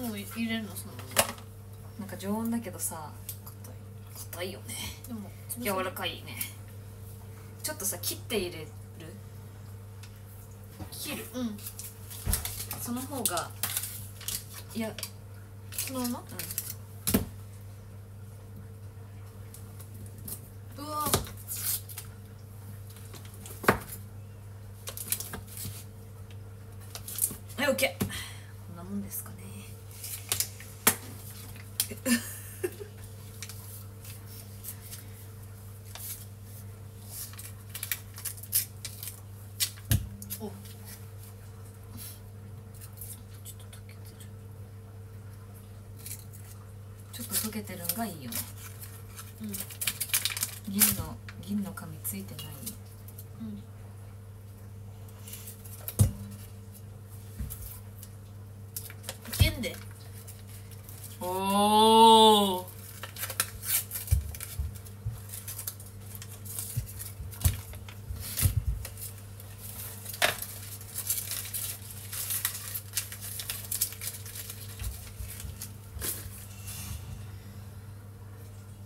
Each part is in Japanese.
もう入れるのそのなんか常温だけどさ硬い。よね。でも柔らかいね。ちょっとさ切って入れる？切る。うん。その方がいやそのまま？うわはいオッケーこんなもんですかねおちょっと溶けてるのがいいよねうん銀の銀の紙ついてないうんいけんでおお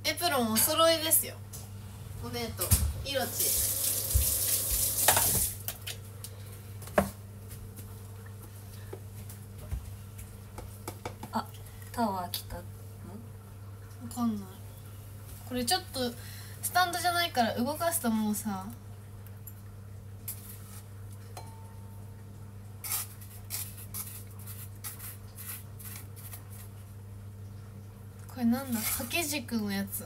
エプロンお揃いですよ。お姉と色ちあタワー来た。のわかんない。これちょっとスタンドじゃないから動かすともうさこれなんだ掛け軸のやつ。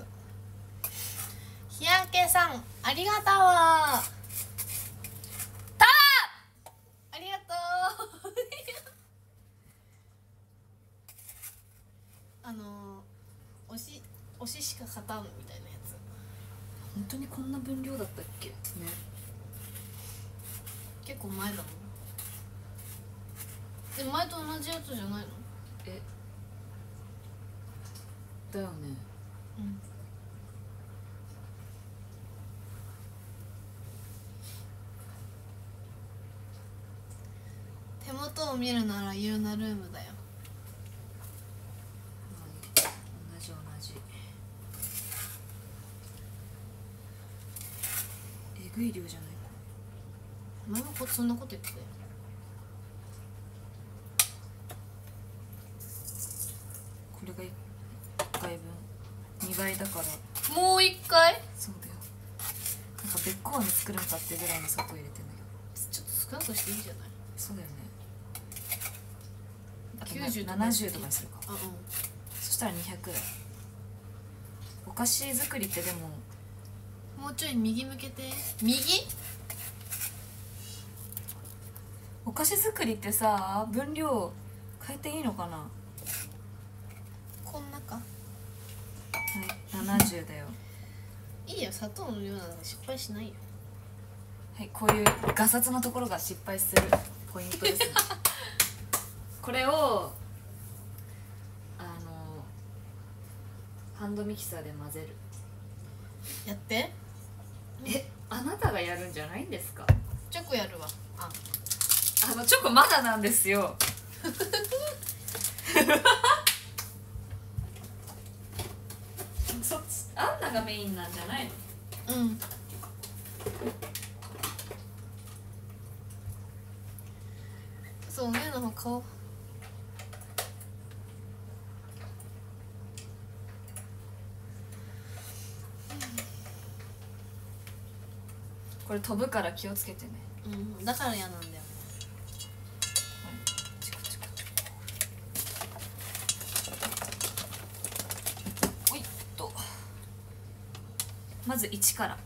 日焼けさんありがとうたありがとうあのー、推し推ししか勝たんみたいなやつ本当にこんな分量だったっけね結構前だもんで前と同じやつじゃないのえだよねうん手元を見るならユーナルームだよ。同じ同じ。えぐい量じゃない？か前もこそんなこと言ってたよ。これが1回分。2倍だから。もう一回？そうだよ。なんかべっこうに作るんかってぐらいの砂糖入れてんだけど。ちょっと少なくしていいじゃない？そうだよね90とか70とかにするか。あうそしたら200だよお菓子作りってでもんもうちょい右向けて。右？お菓子作りってさ分量変えていいのかな？はこんなか。い70だよ。いいよ砂糖の量なんて失敗しないよ。はいこういうガサツなところが失敗するポイントです。ね これをあのハンドミキサーで混ぜる。やって。えあなたがやるんじゃないんですか？チョコやるわ。あ。あのチョコまだなんですよ。そっちあんながメインなんじゃないの？うん。そうねの顔これ飛ぶから気をつけてね。うん。だから嫌なんだよまず1から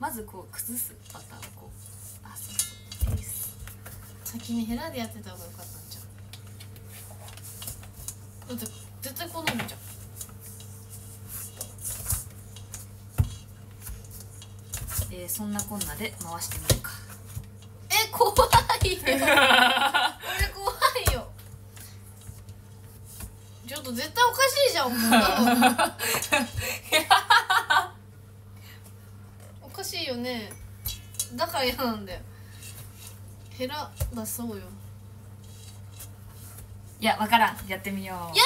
まずこう崩すバターをこうあそうそう先にヘラでやってた方がよかったんじゃんだって絶対こうなるじゃんえー、そんなこんなで回してみるか。え怖いよ。これ怖いよ。ちょっと絶対おかしいじゃんもう。おかしいよね。だから嫌なんだよ。ヘラ出そうよ。いやわからん。やってみよう。いや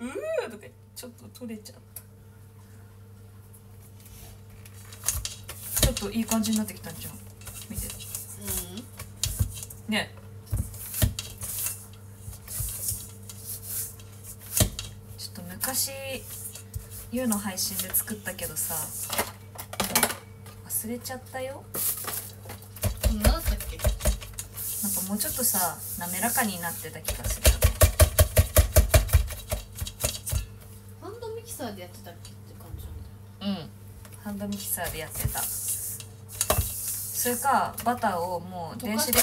うーとかちょっと取れちゃったちょっといい感じになってきたんじゃん見て。うん。ね。ちょっと昔ゆうの配信で作ったけどさ忘れちゃったよ。こんなだったっけ？なんかもうちょっとさ滑らかになってた気がするハンドミキサーでやってたっけって感じなんだよ。うん。ハンドミキサーでやってたそれかバターをもう電子レン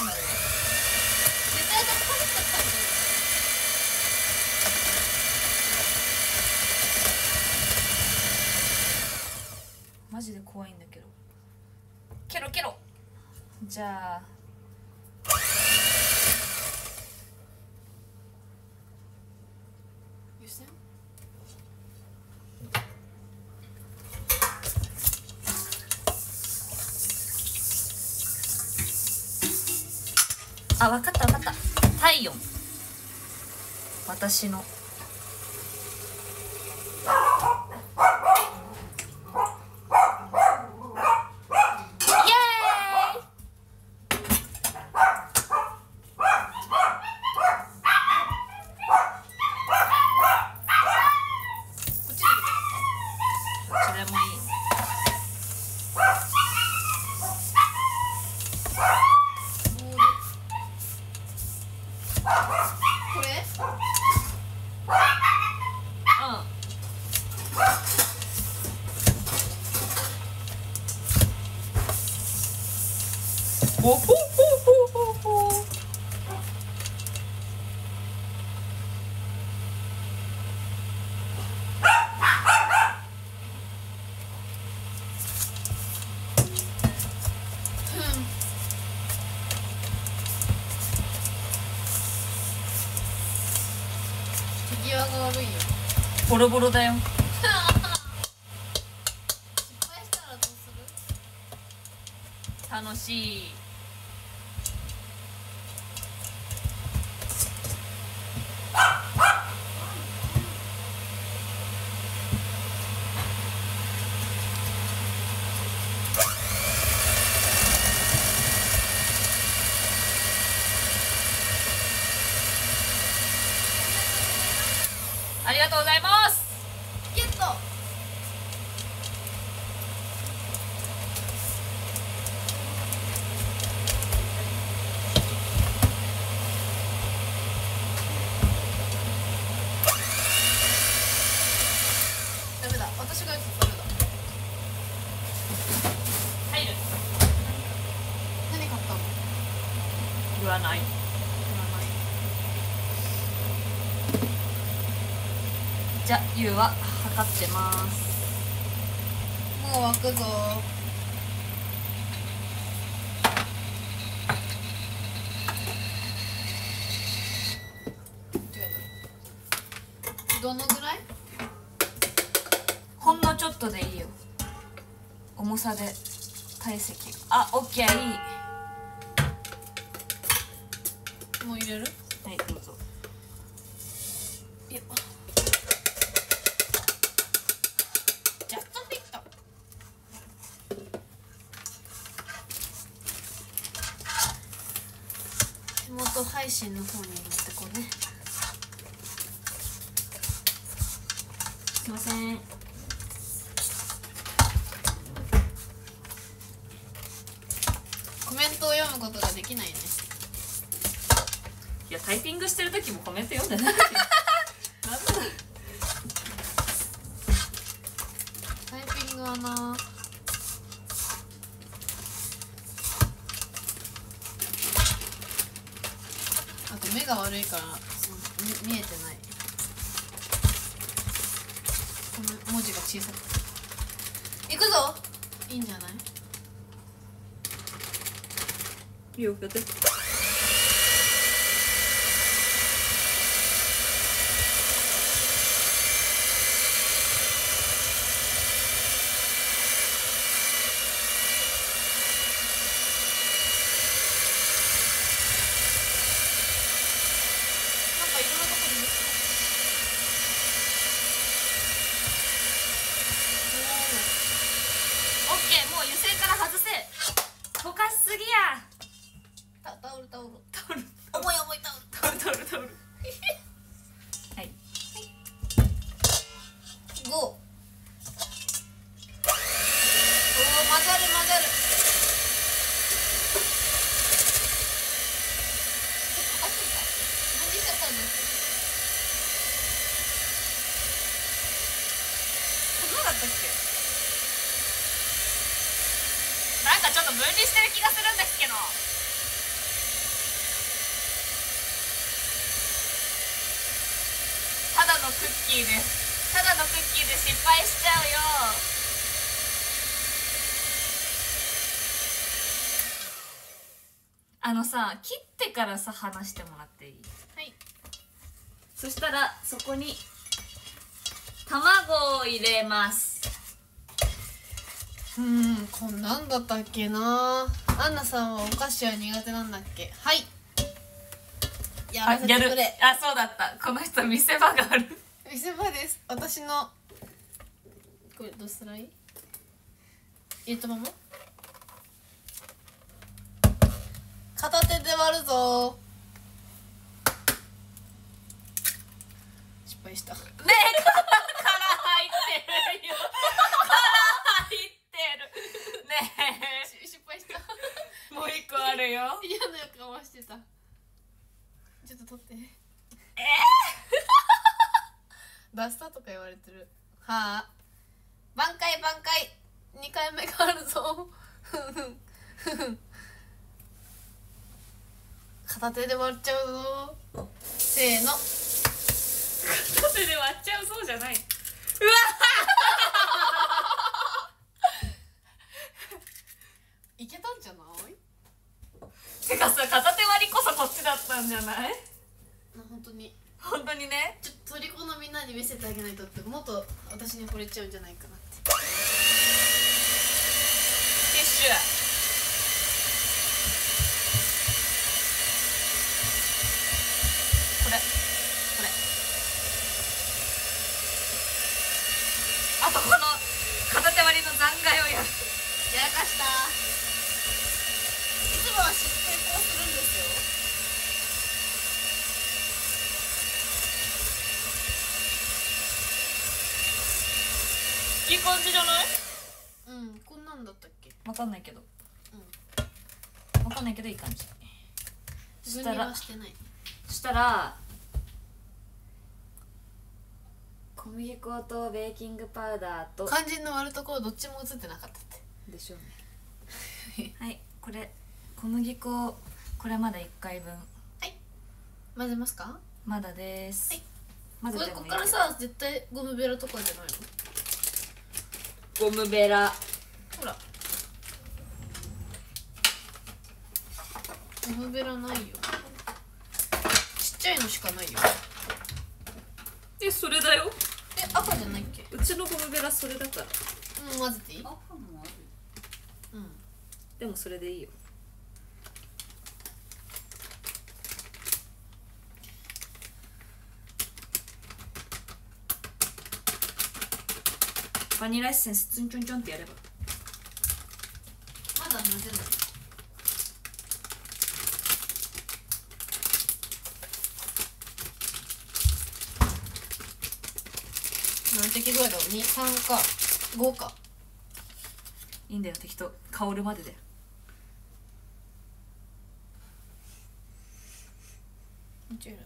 ジでマジで怖いんだけど。ケロケロ。じゃあじ湯煎あ分かった分かった体温私の。ロボロだよ。失敗したらどうする？楽しいありがとうございますゲットダメだ私がやつダメだ入る何買ったの言わないじゃあゆうは測ってますもう湧くぞ。どのぐらい？ほんのちょっとでいいよ。重さで。体積。あオッケー。いいもう入れるはいどうぞいやジャストフィット手元配信の方に持ってこうねすいませんコメントを読むことができないねいやタイピングしてる時もコメント読んでないよなんだタイピングはなあと目が悪いからそのみ見えてないこの文字が小さくていくぞいいんじゃないいいよやってなんかいろんなとこにオッケーもう油性から外せ溶かしすぎやタタオルタオルタオル重い重いタオルタオルタオルタオルはい5おお混ざる混ざるあっちか何しちゃったのどうだったっけなんかちょっと分離してる気がするんですけどただのクッキーですただのクッキーで失敗しちゃうよあのさ切ってからさ話してもらっていい？はい。そしたらそこに卵を入れます。うんこんなんだったっけな？アンナさんはお菓子は苦手なんだっけ？はい。やらせてやるくれ。あそうだった。この人見せ場がある。見せ場です。私のこれどうしたらいい入れたまま？片手で割るぞ。失敗した。ねえ 殻殻入ってる。よ殻入ってる。ね失敗したえ。もう一個あるよ。嫌な顔してた。ちょっと取って。えダ スターとか言われてる。はあ。挽回挽回。2回目があるぞ片手で割っちゃうぞ。せーの。ー、片手で割っちゃうそうじゃない。うわいけたんじゃない？てかさ片手割りこそこっちだったんじゃない？な本当に。本当にね。ちょっと虜のみんなに見せてあげないとってもっと私に惚れちゃうんじゃないかなって。ティッシュこれ。これ。あとこの片手割りの残骸をやる。やらかした。いつもはし成功するんですよ。いい感じじゃない？うんこんなんだったっけ？わかんないけど。うん。わかんないけどいい感じ。そ分したらしてないそしたら小麦粉とベーキングパウダーと肝心の割るところどっちも映ってなかったって。でしょうね。はい。これ小麦粉これまだ1回分。混ぜますか？まだです、はい。まこれこっからさ絶対ゴムベラとかじゃないの？ゴムベラ。ほら。ゴムベラないよちゃいのしかないよ。えそれだよ。え赤じゃないっけ？うちのゴムベラそれだから。うん混ぜていい？赤もあるうん。でもそれでいいよ。バニラエッセンスツンチョンチョンってやれば。まだ混ぜない何滴ぐらいだろう？23か。5か。いいんだよ適当。香るまでで。もちろん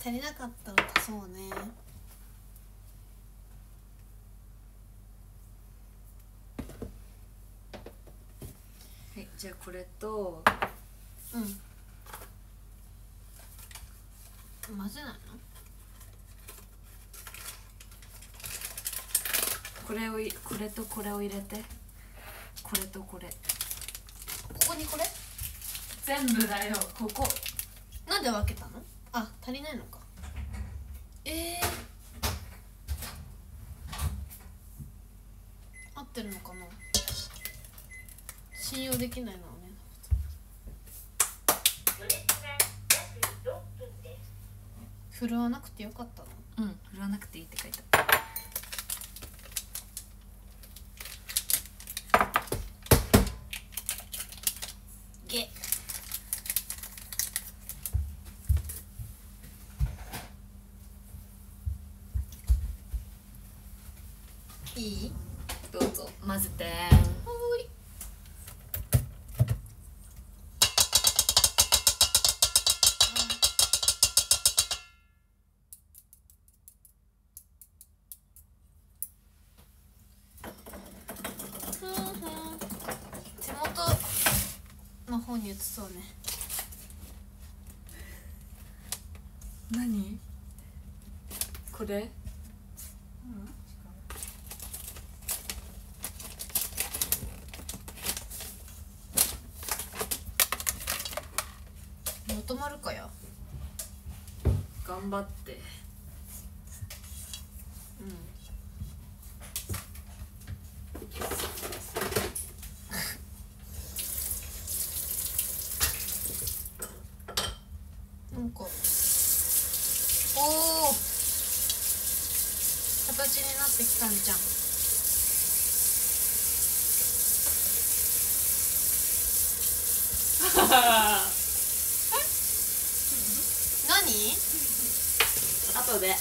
足りなかったら足そうね。はいじゃあこれとうん混ぜないの？これをいこれとこれを入れて。これとこれ。ここにこれ？全部だよここ。なんで分けたの？あ足りないのか。えー、合ってるのかな？信用できないのはね振るわなくてよかったの？うん振らなくていいって書いてあった。方に移そうね。何？これ？まとまるかや。頑張ってなんかおお形になってきたんじゃん何後では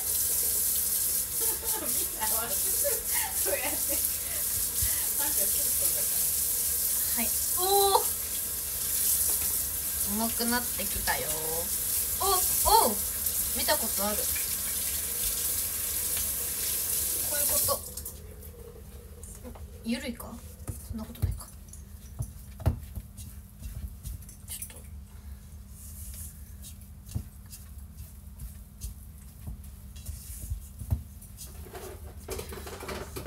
いおお重くなってきたよおお見たことあるこういうことゆるいかそんなことないかちょっと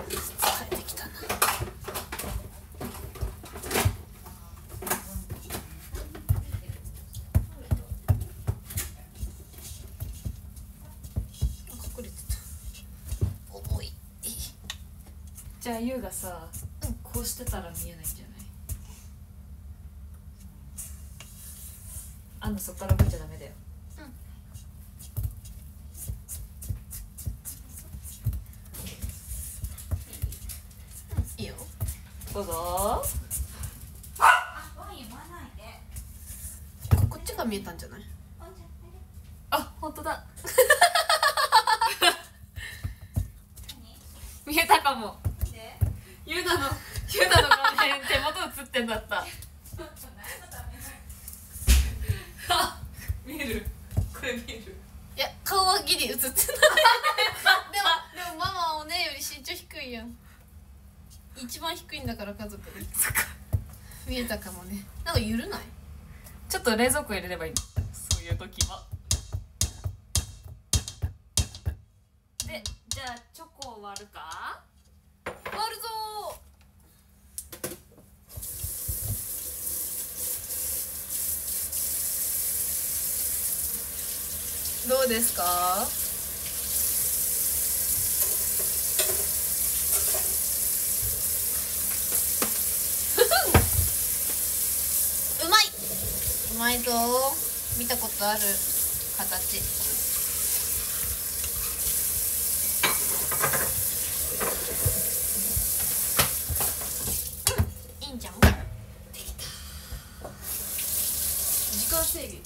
疲れてきたな隠れてた重いじゃあゆうがさ、こうしてたら見えないんじゃない？あのそっから動いちゃダメ見えたかもね。なんかゆるない？ちょっと冷蔵庫入れればいい。そういう時はでじゃあチョコを割るか？割るぞー。どうですかうまいうまいぞ見たことある形。いいんじゃん？できた。時間制限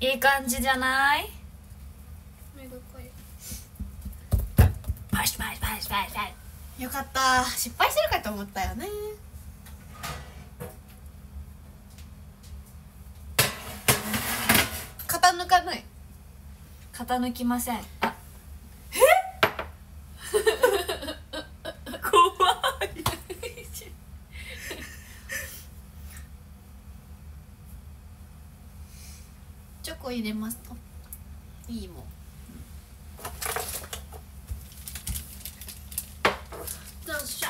いい感じじゃない？目がかゆパシパシパシパシパシよかった。失敗してるかと思ったよね傾かない傾きません。あ。え？怖い。チョコ入れますといいもんよっしゃ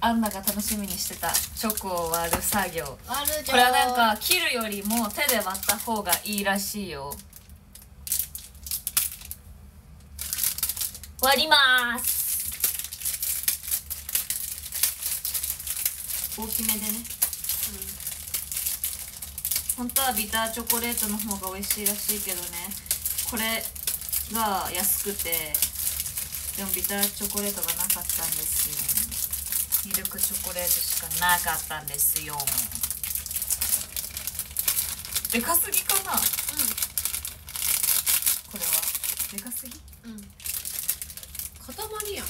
アンナが楽しみにしてたチョコを割る作業。あるじゃこれはなんか切るよりも手で割った方がいいらしいよ。割ります。大きめでね。本当はビターチョコレートの方が美味しいらしいけどね。これが安くてでもビターチョコレートがなかったんですよミルクチョコレートしかなかったんですよ。でかすぎかな、これは？でかすぎ？うん。うん塊やん。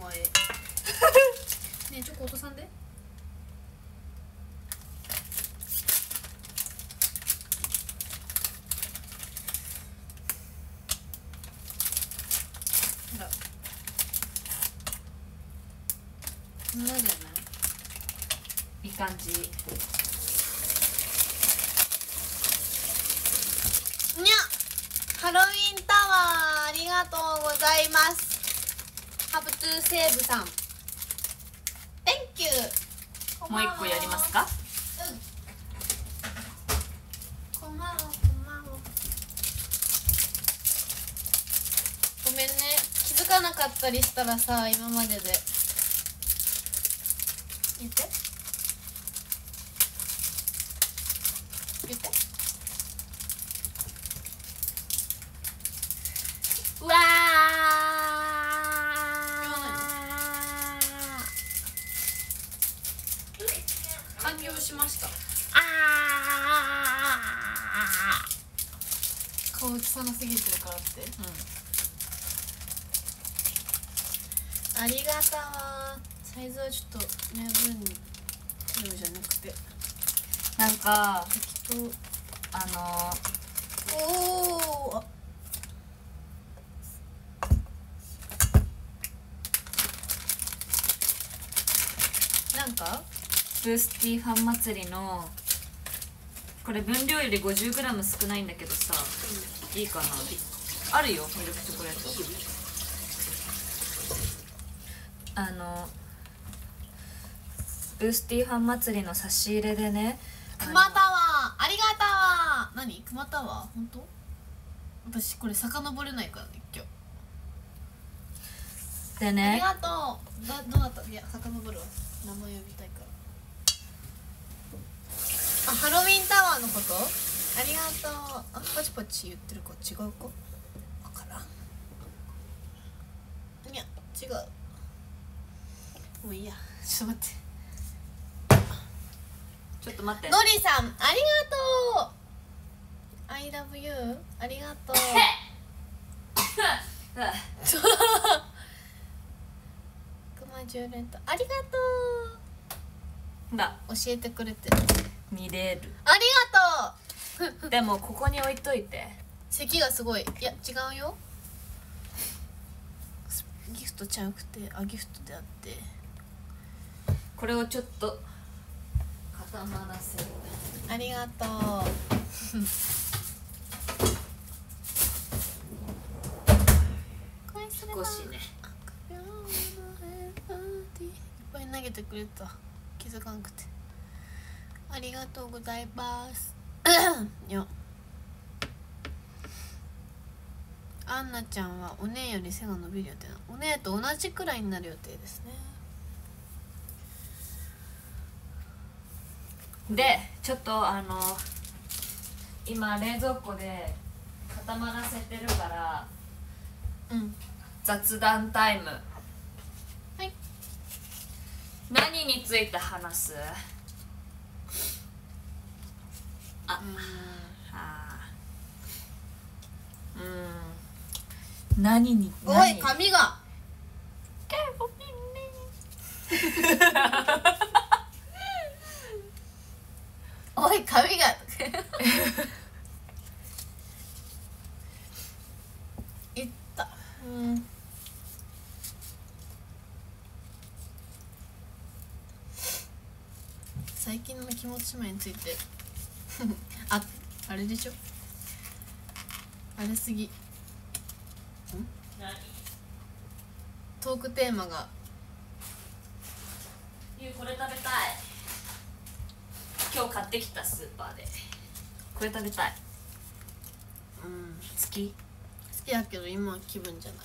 お前。ねえチョコ落とさんでほらそんなじゃないいい感じにゃハロウィンタワーありがとうございます。ハブトゥーセーブさん。Thank you もう一個やりますか？こん。こんばんはごめんね。気づかなかったりしたらさ今までで。言ってありがとう。サイズはちょっと十分に量じゃなくて。なんか適当あのおおなんかブースティーファン祭りのこれ分量より 50g 少ないんだけどさ、いいかな？あるよミルクチョコレートあのブースティーファン祭りの差し入れでね熊タワーありがたわ何？熊タワー本当？私これ遡れないからね今日。ありでねがとう。だどうだった？いや遡るわ。名前呼びたいから。あハロウィンタワーのこと？ありがとう。あパチパチ言ってるか違うかわからん。いや違うもういいや。ちょっと待って。ちょっと待って。のりさんありがとう。I love you ありがとう。熊十連とありがだとう。教えてくれて見れる。ありがとう。でもここに置いといて。咳がすごい。いや違うよ。ギフトちゃうくてあギフトであってこれをちょっと固まらせる。ありがとう。少しね。いっぱい投げてくれた。気づかんくて。ありがとうございます。よ。アンナちゃんはお姉より背が伸びる予定なお姉と同じくらいになる予定ですねでちょっとあの今冷蔵庫で固まらせてるからうん。雑談タイム。はい。何について話す？あ。あ。うん。何におい何？髪が おい髪が。いった。うん。最近の気持ち前について。ああれでしょ？あれすぎ。トークテーマが。ゆうこれ食べたい今日買ってきたスーパーで。これ食べたい。うん。好き？好きだけど今は気分じゃない。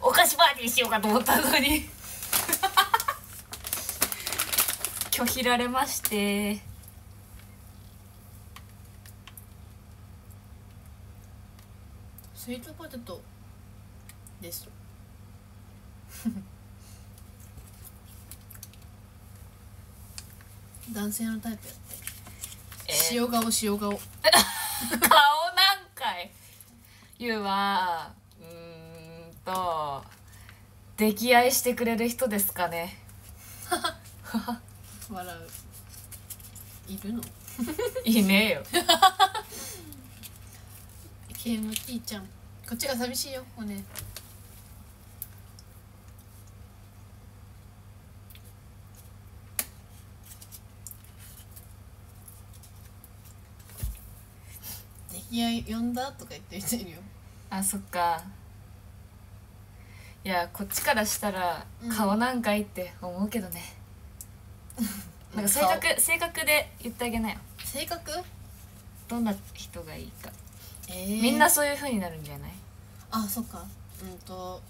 お菓子パーティーしようかと思ったのに。拒否られまして。スイートポテトです 男性のタイプやって。え？ー塩顔塩顔。顔なんかい。ゆうはうーんと溺愛してくれる人ですかね。笑う。いるの？いいねえよ。KMT ちゃん。こっちが寂しいよおねい呼んだとか言ってる人いるよ。あそっか。いやこっちからしたらうん。顔なんかいって思うけどね、なんか性格性格で言ってあげなよ。性格？どんな人がいいか、えー、みんなそういう風になるんじゃない？あそっか。うんと。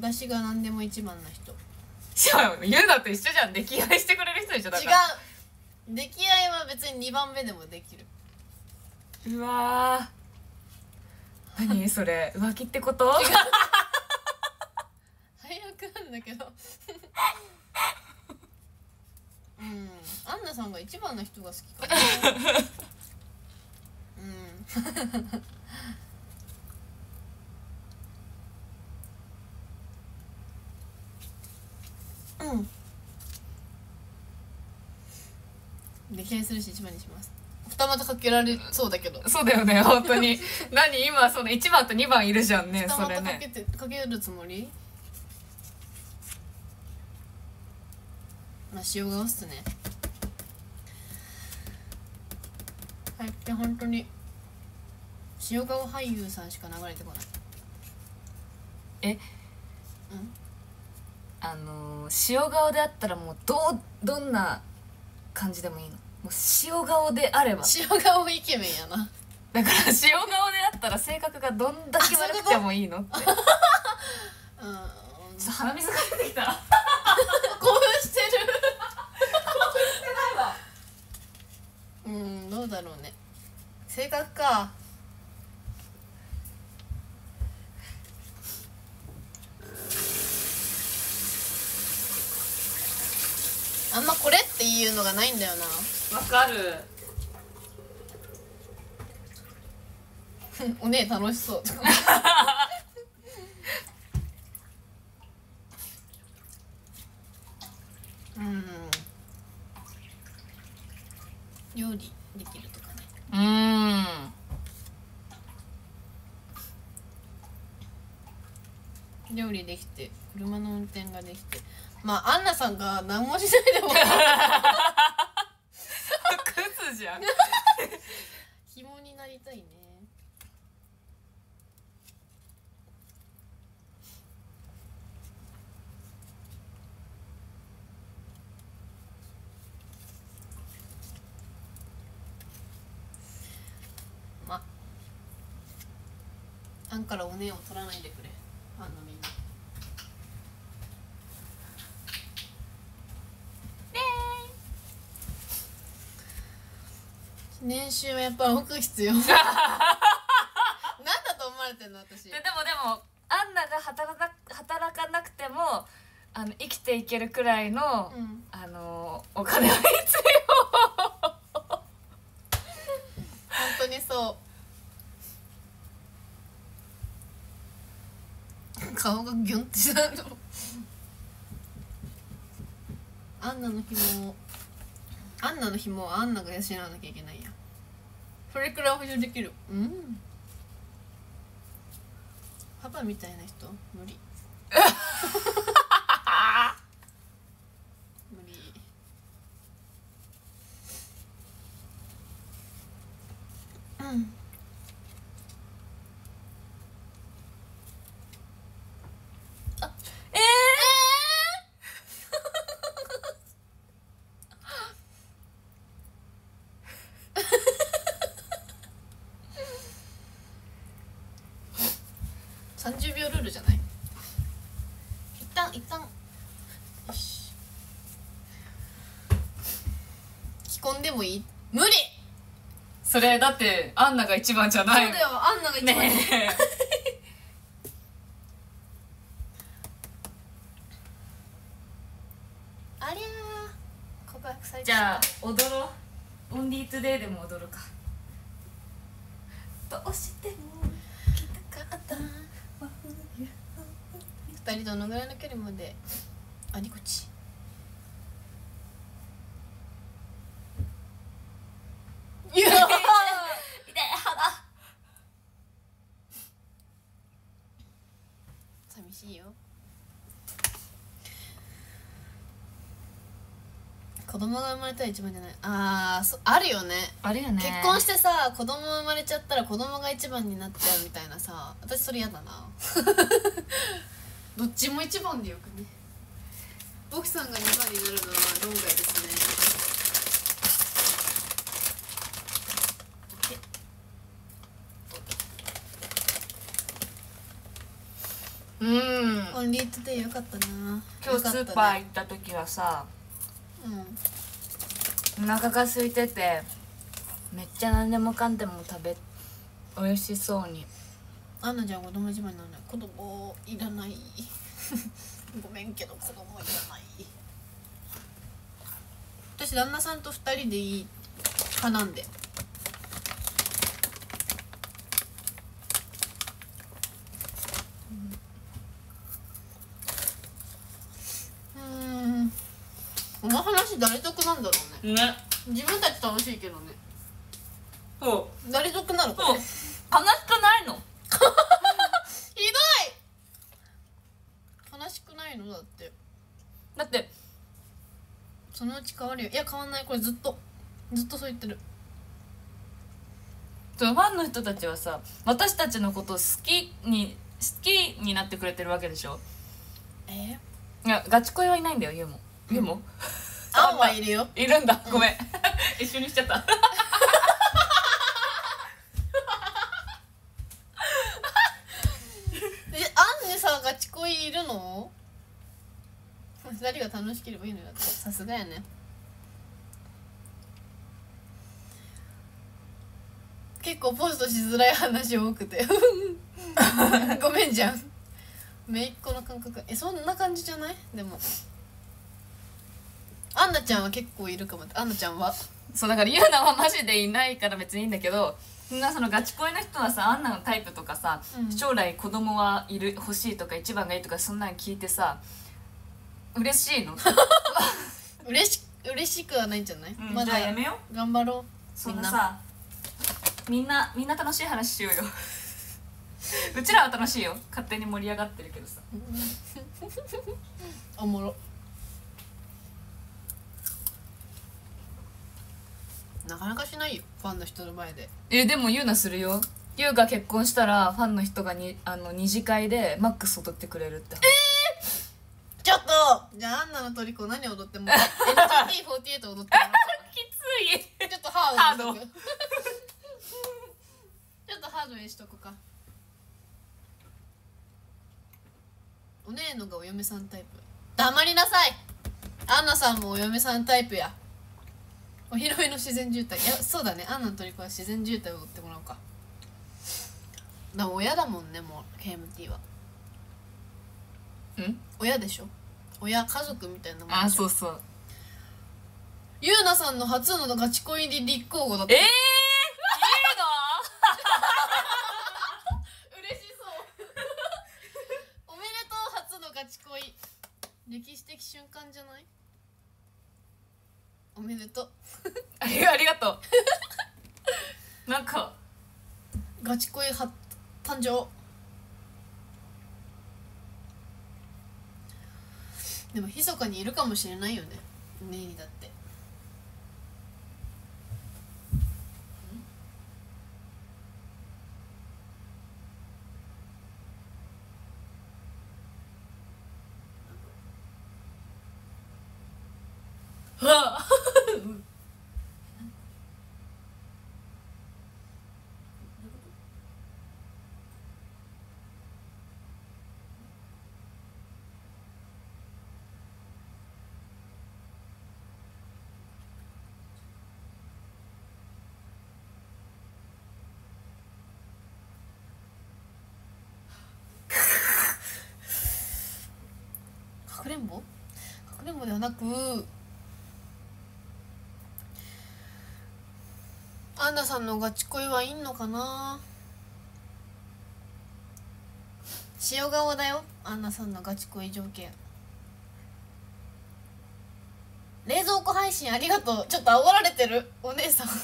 私が何でも一番な人。しかも言うのと一緒じゃん。溺愛してくれる人でしょだ違から。う出来合いは別に2番目でもできる。うわー。何？それ。浮気ってこと？最悪なんだけど。うん。アンナさんが一番の人が好きかな。うん。うん出来合いするし一番にします。二股かけられそうだけど。そうだよね 本当に。何今その1番と2番いるじゃんね二それ股かけねてかけるつもり？まあ塩顔っすね。最近本当に。塩顔俳優さんしか流れてこない。え？うん？あのー塩顔であったらもうどうどんな感じでもいいの。もう塩顔であれば。塩顔イケメンやな。だから塩顔であったら性格がどんだけ悪くてもいいのって。ちょっうんと鼻水が出てきた。興奮してる。うんどうだろうね。性格かあんまこれっていうのがないんだよな。わかる。おねえ楽しそう。うん。料理できるとかね。うーん。料理できて車の運転ができてまあアンナさんが何もしないでも。クズじゃん。紐になりたいね。まあんからおねえを取らないでくれあのみんな年収はやっぱ置く必要。なんだと思われてんの私。ででもでもアンナが働か働かなくてもあの生きていけるくらいの、うん。あのお金は必本当にそう。顔がギュンってしたの アンナの紐をアンナの紐をアンナが養わなきゃいけないやそれくらい補助できる。うん。パパみたいな人？無理。無理。うん30秒ルールじゃない一旦一旦よし着込んでもいい？無理！それだってアンナが一番じゃない。そうだよ。アンナが一番、ねありゃー告白されえちゃじゃあ踊ろうオンリートゥデイでも踊るかどうしてもかった二人どのぐらいの距離までありこちいや痛い肌寂しいよ子供が生まれたら一番じゃない？あーそあるよね。あれよね。結婚してさ子供生まれちゃったら子供が一番になっちゃうみたいなさ私それ嫌だな。どっちも一番でよくね。奥さんが二番になるのは論外ですね？うん。オンリートデイよかったな。今日スーパー行った時はさーうんお腹が空いててめっちゃ何でもかんでも食べ美味しそうに。アンナちゃん子供自慢にならない子供いらない。ごめんけど子供いらない。私旦那さんと2人でいい派なんでうんこの話誰得なんだろうね。ね。自分たち楽しいけどね。そう。誰得なのこれ？悲しくないの？ひどい！悲しくないのだって。だって。そのうち変わるよ。いや変わんない。これずっと。ずっとそう言ってる。そうファンの人たちはさ私たちのことを好きに好きになってくれてるわけでしょ？え？いやガチ恋はいないんだよユウもユウもアンはいるよ。いるんだ。ごめん。一緒にしちゃった。えアンにさガチ恋いるの？二人が楽しければいいのよ。だってさすがやね。結構ポストしづらい話多くて。ごめんじゃん。めいっ子の感覚。えそんな感じじゃない？でもアンナちゃんは結構いるかも。アンナちゃんは。そうだからユウナはマジでいないから別にいいんだけどなそのガチ恋の人はさあんなのタイプとかさ、うん。将来子供はいる欲しいとか一番がいいとかそんなの聞いてさ嬉しいの、嬉し嬉しくはないんじゃない、うんまだじゃあやめよ頑張ろうそんなさみんなみんな楽しい話しようよ。うちらは楽しいよ。勝手に盛り上がってるけどさ。おもろなかなかしないよファンの人の前で。えでもユウナするよ。ユウが結婚したらファンの人がにあの二次会でマックス踊ってくれるってちょっとじゃあアンナのトリコ何踊っても NGT48 踊ってもら きつい。うちょっとハードにしとく。ちょっとハードにしとくか。お姉のがお嫁さんタイプ。黙りなさい。アンナさんもお嫁さんタイプやお披露目の自然渋滞。いやそうだね。アンナのトリコは自然渋滞を踊ってもらおうか。だ親だもんねもう KMT は。うん？親でしょ？親家族みたいなもんでしょ？あそうそう。ゆうなさんの初のガチ恋に立候補だったええー、いい 嬉しそう。おめでとう初のガチ恋。歴史的瞬間じゃない？おめでとうりがとう。なんか。ガチ恋は誕生。でも密かにいるかもしれないよね。ねえにだってはあくれんぼかくれんぼではなくアンナさんのガチ恋はいんのかな？塩顔だよアンナさんのガチ恋条件。冷蔵庫配信ありがとう。ちょっと煽られてるお姉さん。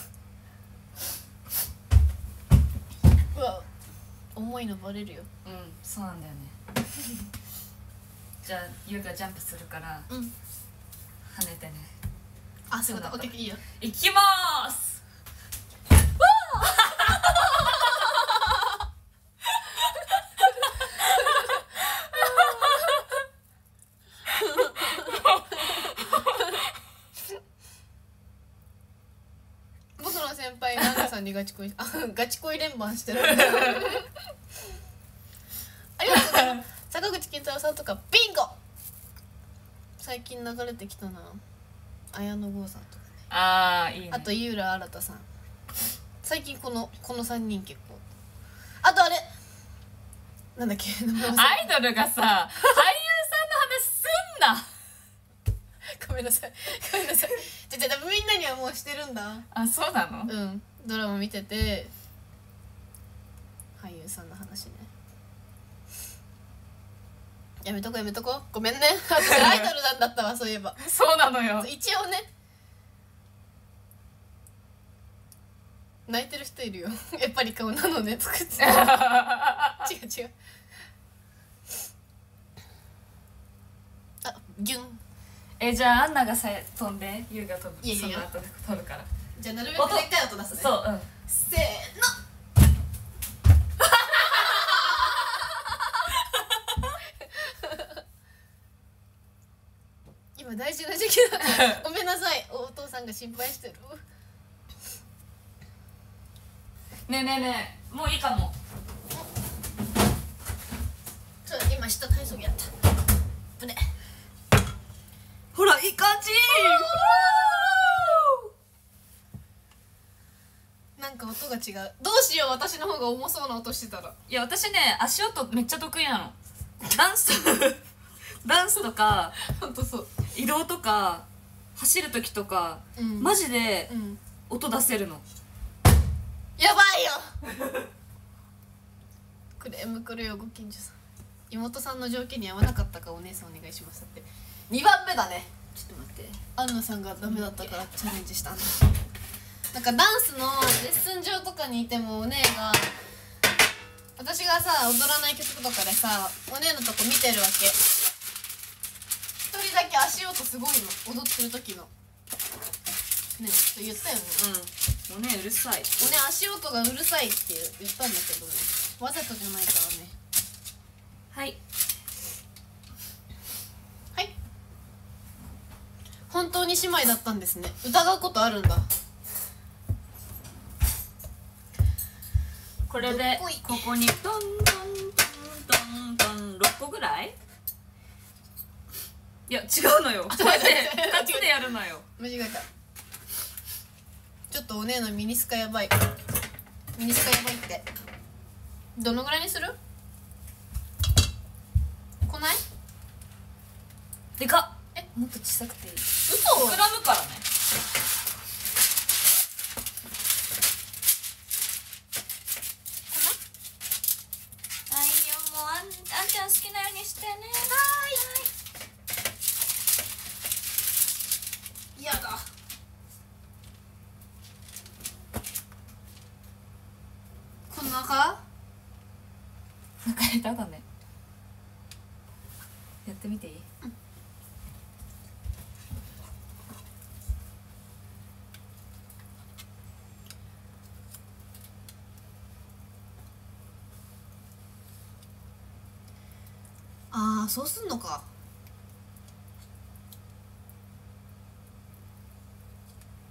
うわ重いのバレるよ。うんそうなんだよね じゃあ優がジャンプするからうん。跳ねてね。あそういうこといいよ。いきまーす僕の先輩がアンナさんにガチ恋あガチ恋連番してる。ありがとうございます。坂口健太郎さんとかビ近流れてきたな。綾野剛さんとかね。あーいいね。あと井浦新さん。最近このこの3人結構。あとあれ。なんだっけ？アイドルがさ俳優さんの話すんな。ごめんなさい。ごめんなさい。じゃじゃみんなにはもうしてるんだ。あそうなの？うん。ドラマ見てて俳優さんの話ねやめとこやめとこごめんね。私アイドルなんだったわ そういえば。そうなのよ。一応ね。泣いてる人いるよ。やっぱり顔なのねとか言って違う違う。あギュン。えじゃあアンナがさえ飛んで優が飛ぶ。いやいやその後で飛ぶから。じゃあなるべくでっかい音出すね。そううん。せーの今大事な時期だごめんなさい。お父さんが心配してる。ねえねえねえもういいかも。ちょ今下体操着やった。ぶねほらいい感じ。なんか音が違う。どうしよう私の方が重そうな音してたら。いや私ね足音めっちゃ得意なの。ダンスダンスとかほんとそう。移動とか走る時とか、うん。マジでうん。音出せるの。やばいよ。クレーム来るよご近所さん。妹さんの条件に合わなかったかお姉さんお願いしますだって。2番目だね。ちょっと待って。アンナさんがダメだったからチャレンジしたんだ。なんかダンスのレッスン場とかにいてもお姉が私がさ踊らない曲とかでさお姉のとこ見てるわけだけ足音すごいの踊ってる時の。ね言ったよね。うん。もうねうるさい。おね足音がうるさいって言ったんだけどね。わざとじゃないからね。はい。はい。本当に姉妹だったんですね。疑うことあるんだ。これでここにトントントントントン6個ぐらいいや違うのよ。こうやって2つでやるのよ。間違えた。ちょっとお姉のミニスカやばい。ミニスカやばいって。どのぐらいにする？来ない？でかっ。えもっと小さくていい。嘘膨らむからねだね。やってみていい、ああそうすんのか。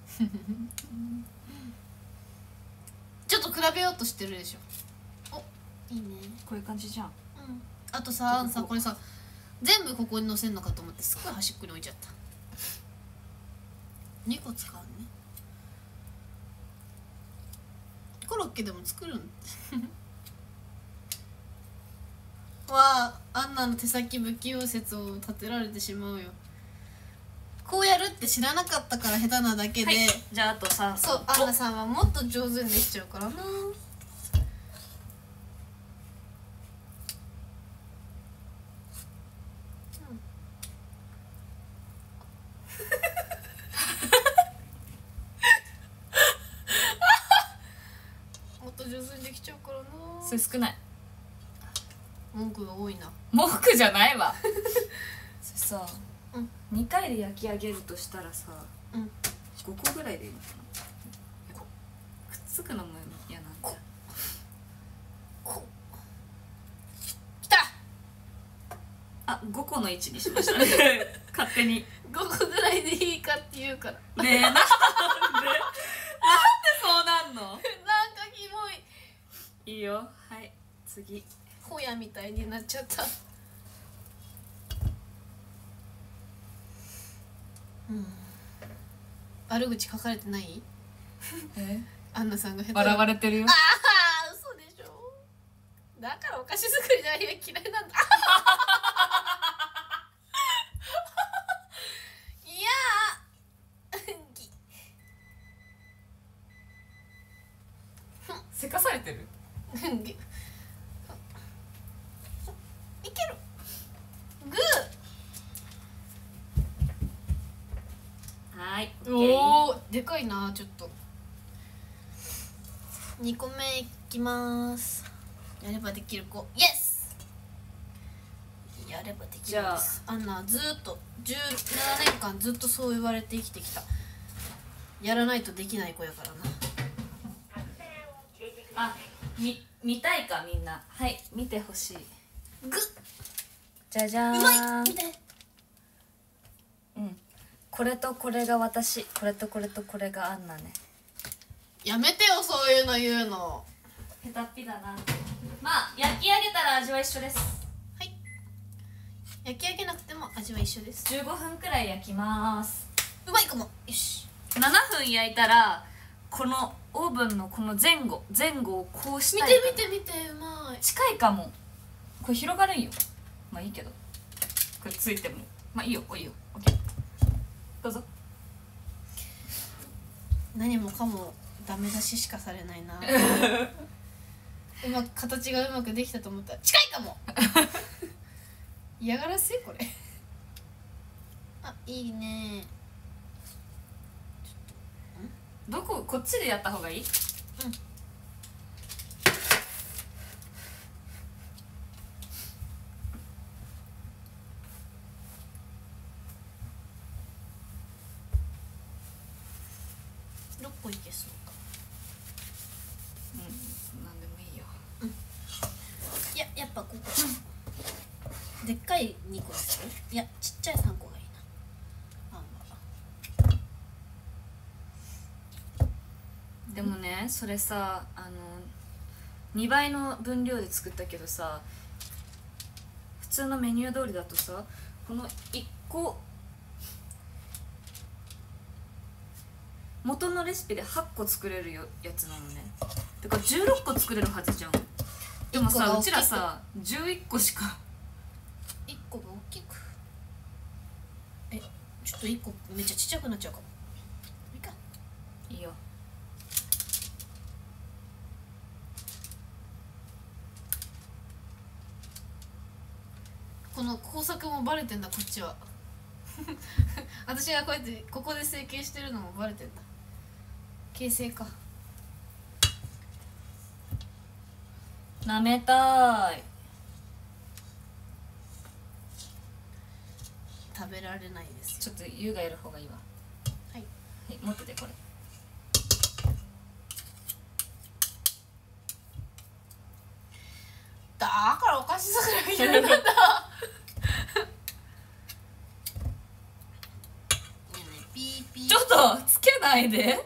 ちょっと比べようとしてるでしょ。おいいね。こういう感じじゃん。うん。あとささこれさ全部ここに乗せんのかと思ってすっごい端っこに置いちゃった。2個使うね。コロッケでも作るん？はアンナの手先不器用説を立てられてしまうよ。こうやるって知らなかったから下手なだけで、はい。じゃああと3そうアンナさんはもっと上手にできちゃうからなもっと上手にできちゃうからなそれ少ない文句が多いな文句じゃないわそれさ、うん2回で焼き上げるとしたらさうん。5個ぐらいでいいのかな？くっつくのも嫌なんだ。こ。きた！あ5個の位置にしましたね。勝手に。5個ぐらいでいいかって言うから。ねえなんで？なんでそうなんの？なんかキモい。いいよ。はい次。ホヤみたいになっちゃったうん。悪口書かれてない？え？アンナさんが下手笑われれてるよ。ああ嘘でしょ。だからお菓子作りじゃ嫌いなんだ。いやぎせかされてるぎいけるグはいーおおでかいなちょっと。2個目いきます。やればできる子。イエスやればできるんです。アンナはずーっと17年間ずっとそう言われて生きてきた。やらないとできない子やからな。あみ見たいかみんな。はい見てほしい。グじゃじゃーん。うまい。見て。うんこれとこれが私。これとこれとこれがアンナね。やめてよそういうの言うの。下手っぴだな。まあ焼き上げたら味は一緒です。はい。焼き上げなくても味は一緒です。15分くらい焼きます。うまいかも。よし。7分焼いたらこのオーブンのこの前後前後をこうし見たいて見て見てうまい。近いかも。これ広がるんよ。まあいいけど。これついても。まあいいよ。いいよどうぞ。何もかもダメ出ししかされないな。うまく形がうまくできたと思ったら近いかも。嫌がらせ？これ。あいいね。どこ？こっちでやった方がいい？6個いけそうかうんなんでもいいよいややっぱ5個でっかい2個ですよいやちっちゃい3個がいいなあまでもねそれさあの2倍の分量で作ったけどさ普通のメニュー通りだとさこの1個元のレシピで8個作れるよやつなのね。だから16個作れるはずじゃん。でもさうちらさ11個しか1個が大きく？えちょっと1個めっちゃちっちゃくなっちゃうかも。いいか。いいよこの工作もバレてんだこっちは。私がこうやってここで成形してるのもバレてんだ。形成か。なめたい。食べられないですよ。ちょっと優がやる方がいいわ。はい。はい持っててこれ。だからお菓子作りが嫌いなんだねえねえピーピーちょっとつけないで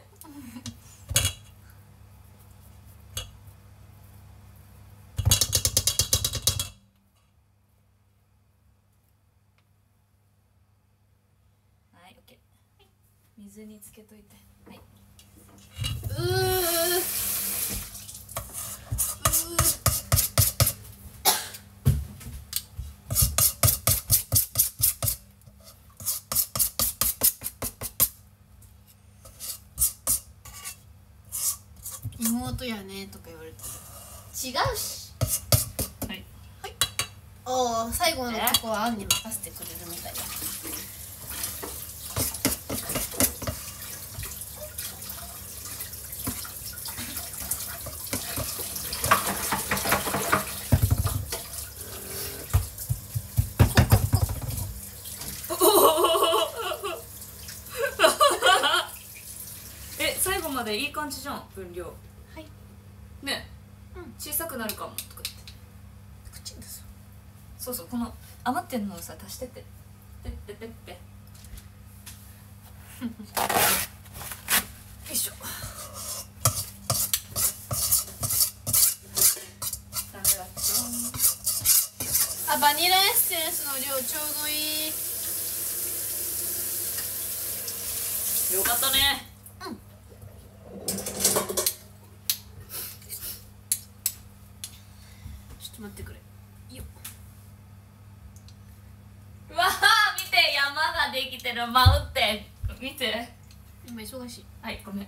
はい、オッケー。水につけといて。はい。うーうー妹やねとか言われてる違うし。はい。おお最後のとこはアンに任せてくれるみたい。だ え最後までいい感じじゃん分量さくなるかもとか言って口ですそうそうこの余ってんのをさ足してって。ペッペッペッペよいしょダメだったあバニラエッセンスの量ちょうどいいよかったねちょっと待ってくれよっうわー見て山ができてるマウンテン見て今忙しいはいごめん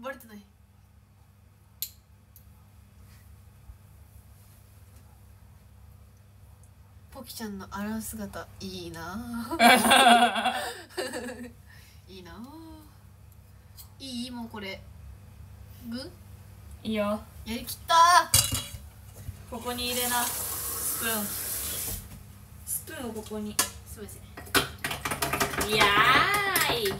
バレてないポキちゃんの洗う姿いいな。あ いいな。あいい？もうこれ。具いいよ。やりきった。ここに入れな。スプーン。スプーンをここに。すいませんいやーい。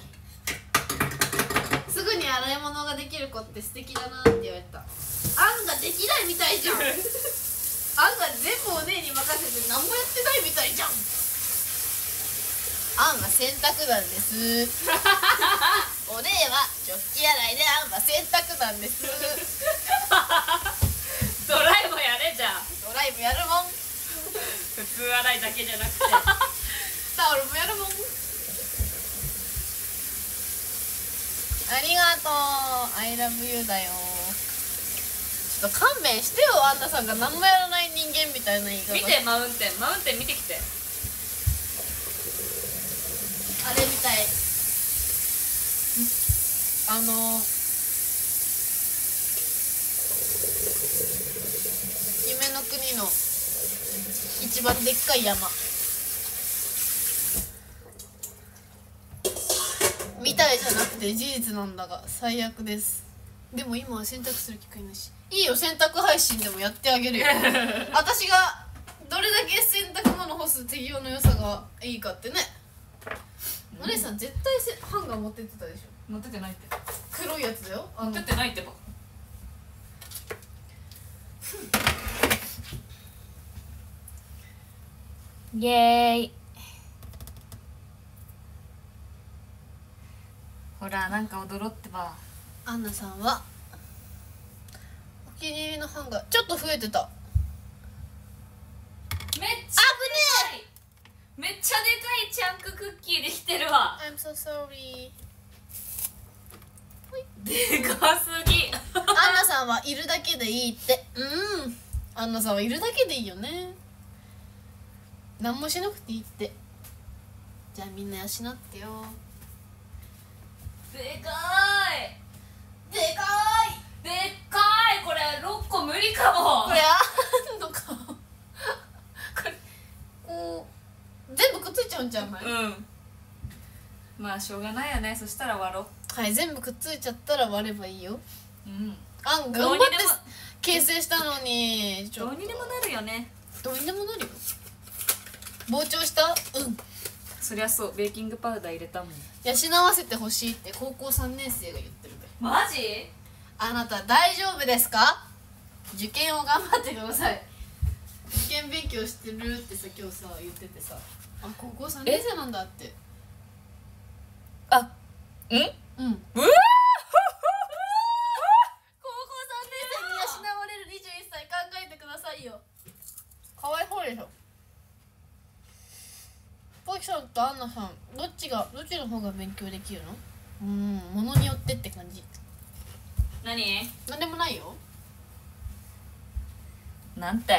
すぐに洗い物ができる子って素敵だなって言われた。あんができないみたいじゃん 全部お姉に任せて何もやってないみたいじゃん。あんは洗濯なんです。お姉は食器洗いであんは洗濯なんです。ドライもやれじゃんドライブやるもん。普通洗いだけじゃなくて。タオルもやるもん。ありがとう。I love you だよ。ちょっと勘弁してよアンナさんが何もやらない人間みたいな言い方。見てマウンテン。マウンテン見てきて。あれみたい。あの夢の国の一番でっかい山。みたいじゃなくて事実なんだが最悪です。でも今は洗濯する機会なしいいよ洗濯配信でもやってあげるよ。私がどれだけ洗濯物干す手際の良さがいいかってね。お姉さん絶対せハンガー持ってってたでしょ。持っててないって。黒いやつだよ。あの持ってってないってば。イエーイ。ほらなんか踊ろうってば。アンナさんはお気に入りのハンガーちょっと増えてた。めっちゃでかい。めっちゃでかいチャンククッキーできてるわ。I'm so sorry でかすぎ。アンナさんはいるだけでいいって。うん。アンナさんはいるだけでいいよね。何もしなくていいって。じゃあみんな養ってよ。でかい。でかいでっかいこれ6個無理かも。これあんのか。これこう全部くっついちゃうんじゃない、うん。まあしょうがないよね。そしたら割ろはい全部くっついちゃったら割ればいいよ。ううん。あんど頑張って形成したのに。どうにでもなるよね。どうにでもなるよ。膨張した？うん。そりゃそう。ベーキングパウダー入れたもん。養わせてほしいって高校3年生が言ってるんだよマジ？あなた大丈夫ですか？受験を頑張ってください。受験勉強してるってさ今日さ言っててさ。あ高校3年生なんだって。あん？うん。うわ高校3年生に養われる21歳考えてくださいよ。かわいそうでしょ？ポキさんとアンナさんどっちがどっちの方が勉強できるの？うんものによってって感じ何？なんでもないよ。なんて？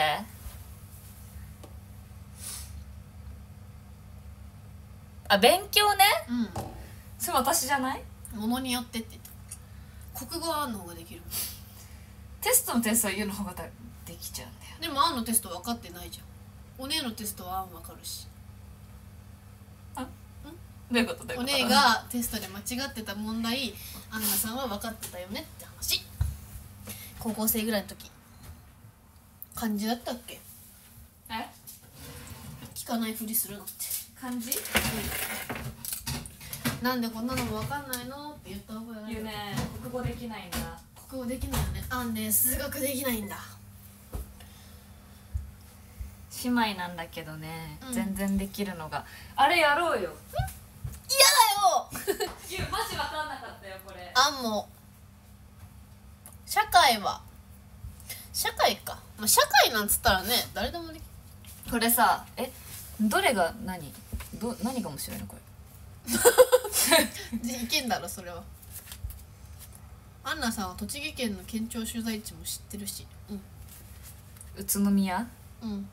あ勉強ね。うん。それ私じゃない？ものによってって言った。国語はあんの方ができる。テストのテストは言うの方ができちゃうんだよ。でもあんのテスト分かってないじゃん。お姉のテストはあん分かるしどういうことお姉がテストで間違ってた問題アンナさんは分かってたよねって話。高校生ぐらいの時。漢字だったっけ？え？聞かないふりするのって。漢字？なんでこんなのも分かんないのって言った覚えがある。言うね。国語できないんだ。国語できないよね。あんね数学できないんだ。姉妹なんだけどね、うん。全然できるのが。あれやろうよ。嫌だよいやマジ分かんなかったよこれあんも社会は。社会か、まあ、社会なんつったらね誰でもできこれさえどれが何？ど何が面白いの？これ。いけんだろそれは。アンナさんは栃木県の県庁所在地も知ってるし。うん。宇都宮？うん。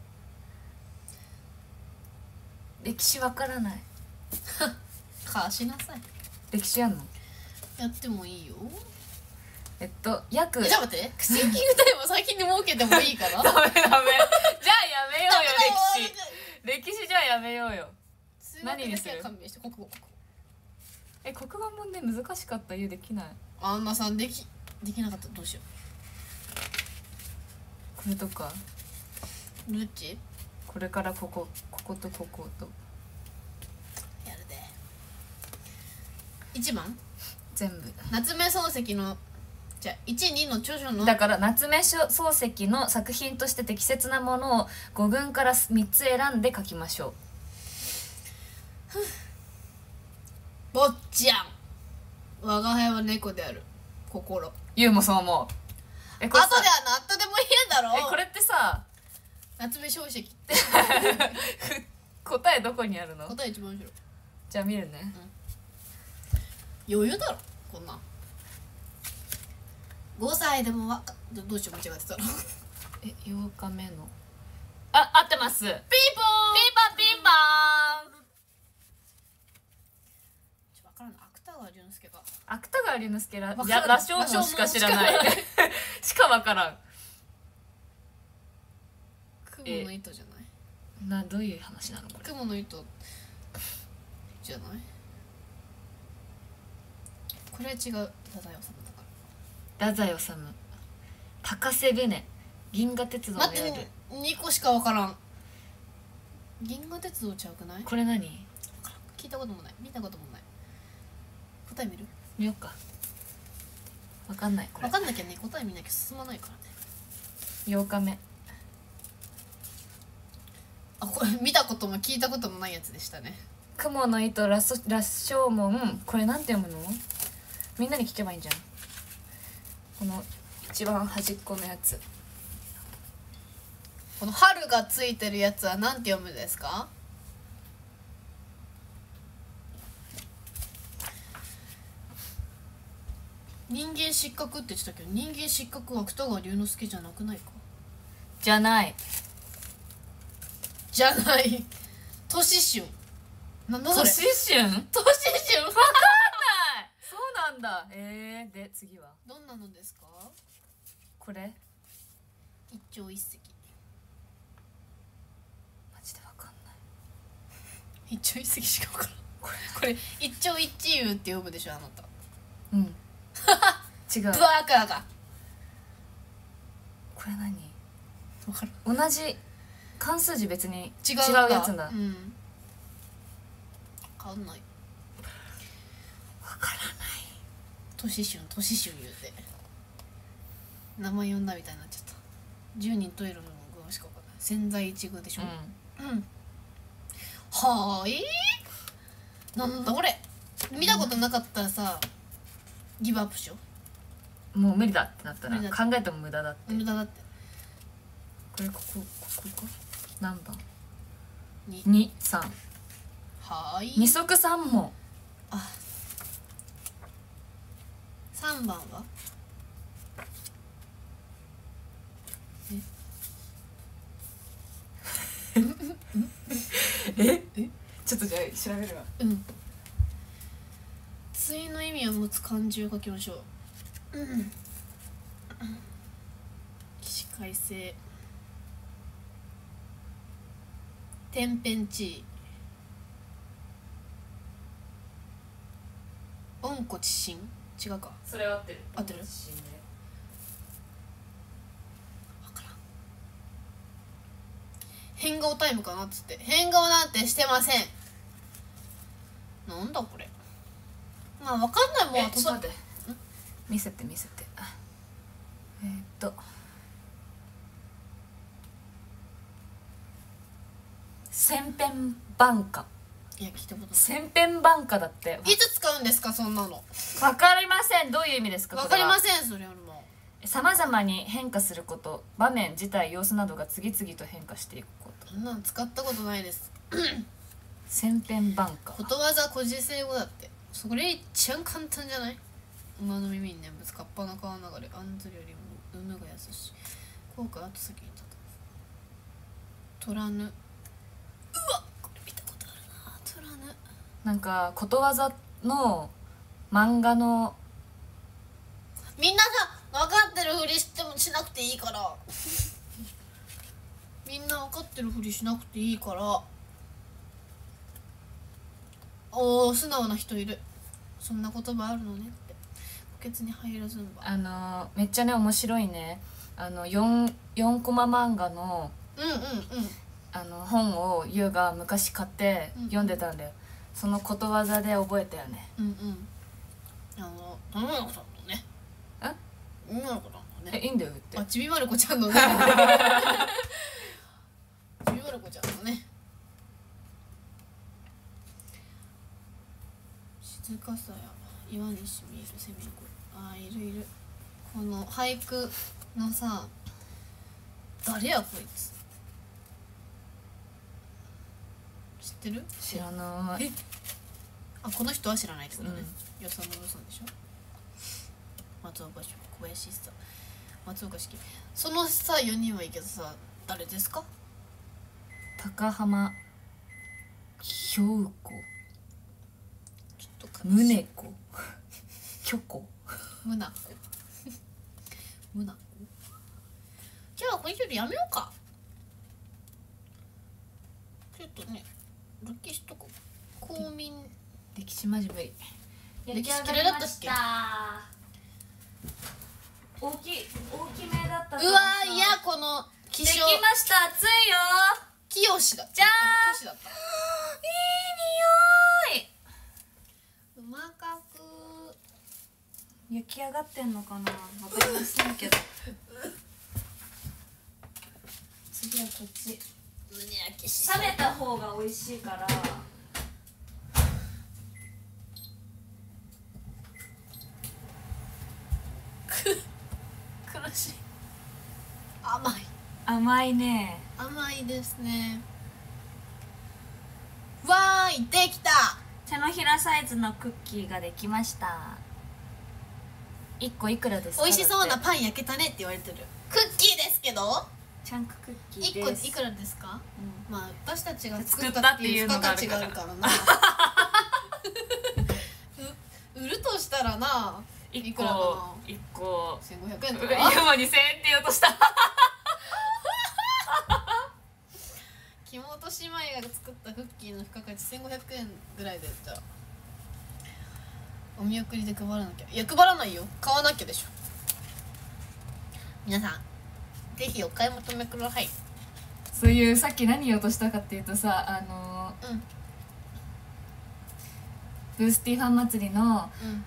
歴史わからない かしなさい。歴史あんの？やってもいいよ。えっと約えじゃあ待って。シンキングタイムを先に設けてもいいかな ダメダメ。じゃあやめようよ歴歴史歴史じゃあやめようよ。何にする？勘弁して国語。え国語問題難しかった言うできない？アンナさんできできなかったらどうしよこれとか。うどっち？これからこここことこことやるで1番？全部。夏目漱石のじゃあ12の著書の？だから夏目漱石の作品として適切なものを5群から3つ選んで書きましょ坊ちゃん。我が輩は猫である。心。うゆうもそう思う。え後これさでは何とでも言えんだろ？えこれってさ夏目漱石って。答えどこにあるの？答え一番後ろ。じゃあ見るね余裕だろこんな。ん5歳でもわかどどうしよう間違ってたら え8日目の。あ合ってます。ピンポン！ピンポンピンポン。ちょわからん芥川龍之介が。芥川龍之介らわかるや羅生門しか知らない。しかわからん。雲の糸じゃない？などういう話なのこれ？雲の糸じゃない？これは違う。太宰治だから。太宰治。高瀬舟銀河鉄道の待って夜2個しかわからん。銀河鉄道ちゃうくない？これ何？聞いたこともない。見たこともない。答え見る？見よっか。わかんないこれ。分かんなきゃね答え見なきゃ進まないからね。8日目。あこれ見たことも聞いたこともないやつでしたね。雲の糸羅生羅生門。これなんて読むの？みんなに聞けばいいんじゃん。この一番端っこのやつ。この春がついてるやつはなんて読むんですか？人間失格って言ってたけど人間失格は芥川龍之介じゃなくないか？じゃない。じゃない。年春。なんだそれ？年春？年春だ。えー、で次は？どんなのですか？これ？一朝一夕。マジでわかんない。一朝一夕しか分からん。これこれ一朝一夕って読むでしょあなた。うん。違う。ブワーカーが。これ何？同じ関数字別に違違ううやつだ。うん。変わんない。わからない年春年春言うて。名前呼んだみたいになっちゃった。十人十色の具しか分かんない。千載一遇でしょ。うん、はーい。なんだこれ。見たことなかったらさギブアップしよう。んもう無理だってなったら無理だ考えても無駄だって。う無駄だって。これここここか何番？に二三。はーい。二足三問あ三番は？え？ちょっとじゃあ調べるわ。うん。対の意味を持つ漢字を書きましょう。うん。起死回生。天変地異。温故知新違うか。それは合ってる。合ってる？自信で分からん。変顔タイムかなっつって。変顔なんてしてません。なんだこれ。まあ分かんないもんちょっと待って。見せて見せて。あえーっと。千変万化いや聞いたこと千変万化だって。ないいつ使うんですかそんなの。わかりません。どういう意味ですか分かりませせんそれよりもさまざまに変化すること場面事態様子などが次々と変化していくこと。そんなん使ったことないです。千変万化ことわざ古事成語だって。それ一番簡単じゃない？馬の耳に念仏カッパの川流れ案ずるよりも有無が優しい後悔後先に立た虎ぬ。うわこれ見たことあるな虎ぬなんかことわざの漫画のみんなさ分かってるふりしてもしなくていいから。みんな分かってるふりしなくていいから。おお素直な人いる。そんな言葉あるのねって。補欠に入らずんばあのめっちゃね面白いね。あの 4, 4コマ漫画のうんうんうん。あの本を優が昔買ってうん。読んでたんだよ、そのことわざで覚えたよね。うんうん。あの玉川さんのね。え？女の子さんのね。えいいんだよ言って。あちびまる子ちゃんのね。ちびまる子ちゃんのね。静かさや岩にしみるセミコあーいるいる。この俳句のさ誰やこいつ？知ってる？知らない。あこの人は知らないってことね。うん。よそのさんでしょ？松岡小林さ松岡式そのさ4人はいいけどさ誰ですか？高浜兵子ちょっと悲しい。宗子。虚子。むなむなじゃあこれよりやめようか。ちょっとね歴史とか公民歴史マジ無理歴史嫌いだった。っけ？大きい大きめだったうわーいやこの気でき象ました。熱いよ。清だじゃーん。あ清だった。いい匂い。うまかく。焼き上がってんのかな？わかりませんけど。次はこっち。胸焼けし冷めた方が美味しいから。苦しい。甘い。甘いね。甘いですね。わーいできた。手のひらサイズのクッキーができました。一個いくらですか？美味しそうなパン焼けたねって言われてる。クッキーですけどチャンククッキ一ーです。個いくらですか？うん。まあ私たちが作ったたっていいう付加価値があるからな。う売るとしたらな一いくらかな？個一個。1500円と今か2000円って言おうとした。木本姉妹が作ったクッキーの付加価値1500円ぐらいでじゃあお見送りで配らなきゃ。いや配らないよ。買わなきゃでしょ。皆さんぜひお買い求めください。そういうさっき何言おうとしたかっていうとさあのうん。ブースティーファン祭りのうん。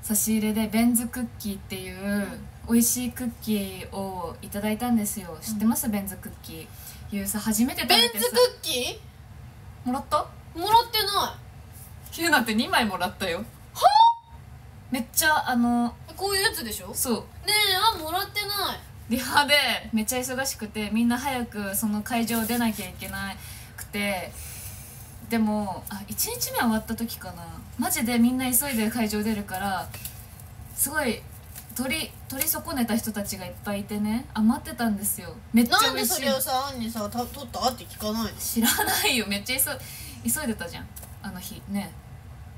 差し入れでベンズクッキーっていう美味しいクッキーをいただいたんですよ。知ってます、ベンズクッキー。ゆうさ初めて食べてさ。ベンツクッキもらった？ーもらってなゆうなんて2枚もらったよ。はめっちゃあのいこういうやつでしょ？ねそう。えあもらってないリハでめっちゃ忙しくてみんな早くその会場出なきゃいけなくてでもあ1日目終わった時かな。マジでみんな急いで会場出るからすごい取り取り損ねた人たちがいっぱいいてね。余ってたんですよ。めっちゃなんでそれをさあんにさた取ったって聞かないの？知らないよ。めっちゃ急い急いでたじゃん。あの日。ね。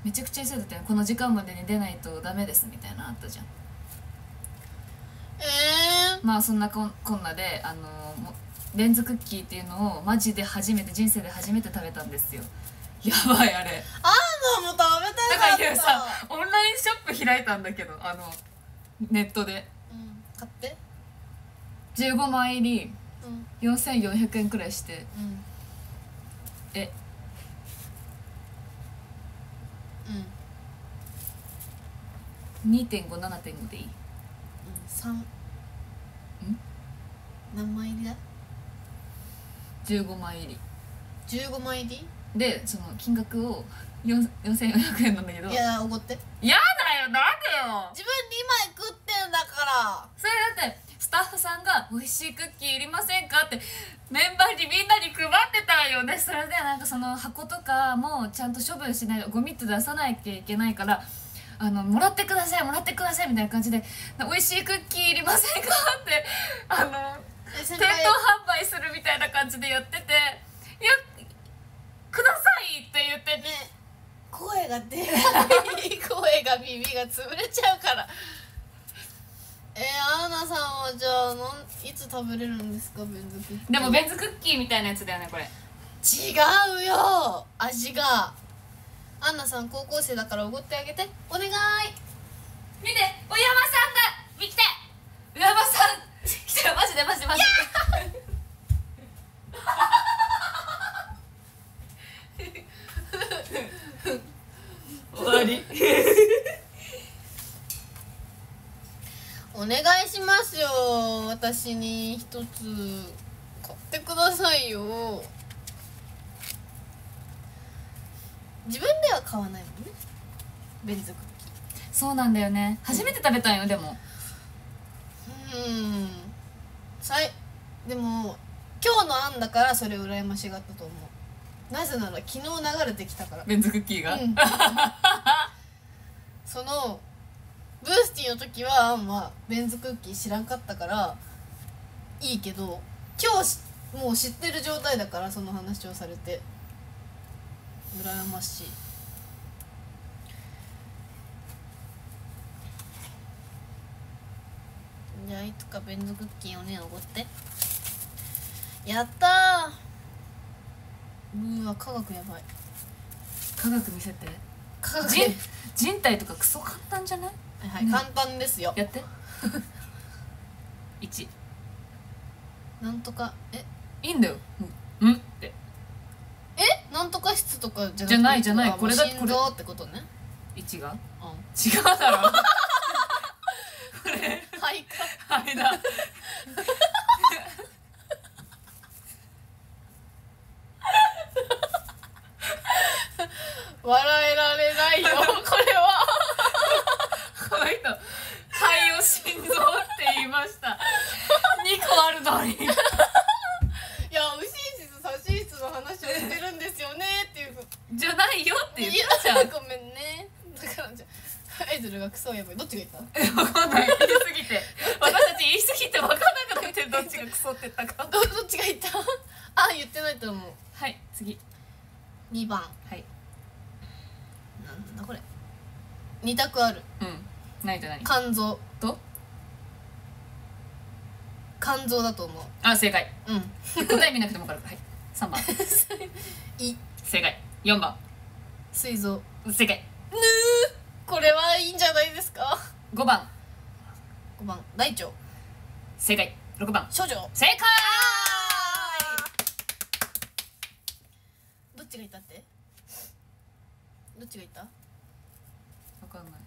めちゃくちゃ急いでたよ。この時間までに出ないとダメですみたいなのあったじゃんえまあそんなこんこんなであのもレンズクッキーっていうのをマジで初めて人生で初めて食べたんですよ。やばいあれ。ー、アンナも食べただからいやかったさオンラインショップ開いたんだけどあのネットで。うん買って。15枚入りうん。4400円くらいして。うん。え。うん。2.57.5でいい三何枚入りだ？15枚入り。15枚入り？でその金額を4 4400円なんだけど。いやおごって。やだよなんでよ。自分2枚食ってんだから。それだってスタッフさんが「美味しいクッキーいりませんか?」ってメンバーにみんなに配ってたよね。それでなんかその箱とかもちゃんと処分しないゴミって出さなきゃいけないからあのもらってくださいもらってくださいみたいな感じで「美味しいクッキーいりませんか?」ってあの店輩。頭販売するみたいな感じでやってて「いやください」って言ってね声が出ない。声が耳が潰れちゃうから。えー、アーナさんはじゃあなんいつ食べれるんですかベンズクッキー。でもベンズクッキーみたいなやつだよねこれ。違うよ。味がアンナさん高校生だからおごってあげて。お願い。見てお山さんが見て。お山さん。来たマジでマジでマジで。終わり。お願いしますよ。私に一つ買ってくださいよ自分では買わないもんね。ベンズクッキーそうなんだよね。初めて食べたんよでも。ーうん。さいでも今日の案だからそれ羨ましがったと思う。なぜなら昨日流れてきたから。ベンズクッキーが、うん。そのブースティーの時はアンはベンズクッキー知らんかったからいいけど今日しもう知ってる状態だからその話をされて羨ましい。じゃあいつかベンズクッキーをねおごって。やったー。うわ科学やばい。科学見せて。科学。人人体とかクソ簡単じゃない？はいはい、ね簡単ですよ。やって。1なんとかえ？いいんだよ。うん。うんってえなんとか室とかじゃなくて？じゃないじゃない。これだ心臓ってことね。1が？うん。違うだろ。はいか。あれだ。笑えられないよこれはこの人肺を心臓って言いました2個あるのにいや右心室左心室の話をしてるんですよねっていうじゃないよって言っいやたじゃんごめんねだからじゃあアイドルがクソやばいどっちが言ったえわかんない言いすぎて私たち言いすぎて分かんなくなってるどっちがクソって言ったかどどっちが言ったあ言ってないと思うはい次2番はいなんだこれ2択あるうん何と何肝臓と肝臓だと思うあ正解うん答え見なくても分かるはい3番い正解4番膵臓正解ぬーこれはいいんじゃないですか5番5番大腸正解6番処女正解どっちが言ったってどっちが言った分かんな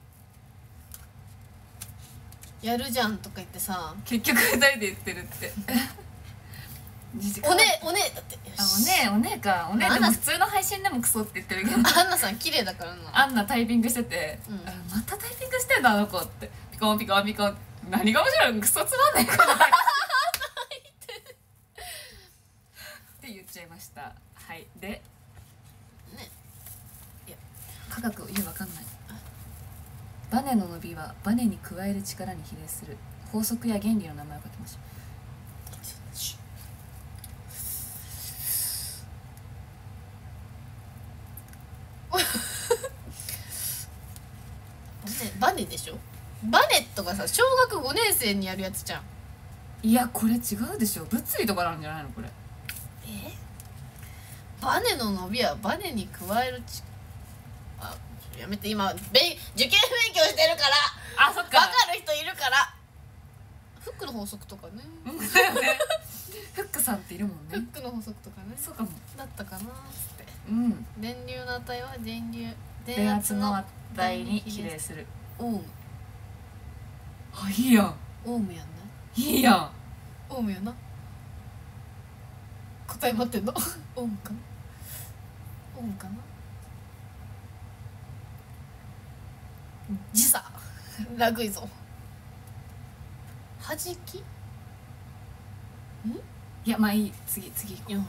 いやるじゃんとか言ってさ結局2人で言ってるって。おねおねだって。よあしおねえおねえか。おねでも普通の配信でもクソって言ってるけど。アンナさん綺麗だからな。アンナタイピングしてて、うん。あまたタイピングしてんだあの子って。ピコンピコンピコン何が面白いのクソつまんないからって言っちゃいました。はい。で。ね。科学いやわかんない。バネの伸びはバネに加える力に比例する法則や原理の名前を書きましょバネでしょ？バネットがさ小学5年生にやるやつじゃん。いやこれ違うでしょ。物理とかなんじゃないのこれ。え？バネの伸びはバネに加えるちあやめて。今べん受験勉強してるから。あそっ分かる人いるからフックの法則とかね。フックさんっているもんフッねクの法則とかね。そうかも。だったかなっつって。うん。電流の値は電流電圧の値に比例する。オウム。あいいやん。オウムやんな。いいやん。オウムやな。答え待ってんの？オウムかな？オウムかな？時差。楽いぞはじきいやまあいい次次行こう。うん。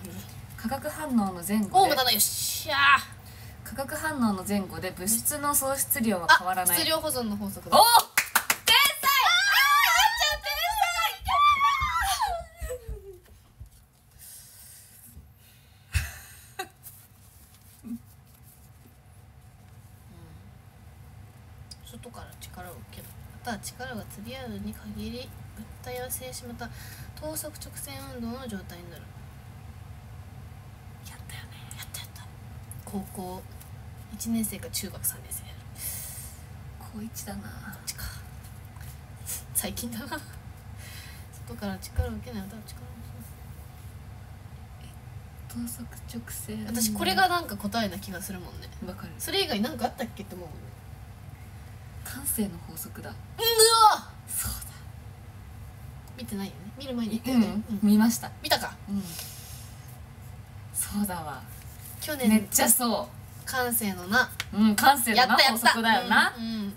化学反応の前後で。オウムだなよっしゃー。化学反応の前後で物質の喪失量はあ変わらない。質量保存の法則おだ天外から力を受けるまたは力が釣り合うに限り物体は静止また等速直線運動の状態になる。才やったよね。やったやった。高校1年生か中学3年生やる。高一だな。こっちか。最近だな。外から力を受けない。または力を等速直線。私これがなんか答えな気がするもんね。わかる。それ以外なんかあったっけって思うもんね。感性の法則だ。うわそう見てないよね。見る前に言っだたよね、うんうん。見ました。見たか？うん。そうだわ。去年。めっちゃそ感性のな。ううん感性のな法やったやった。則だよな。うんうん。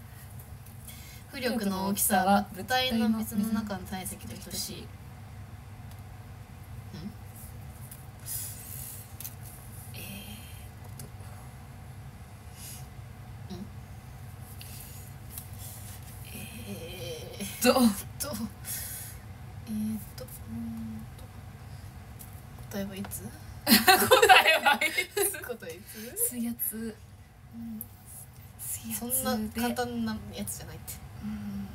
浮力の大きさは物体の水の中の体積と等しいえー、どう？とえー、っとうーんと答えはいつ答えはい答えいつ水圧水圧そでんなやつじゃないって。うん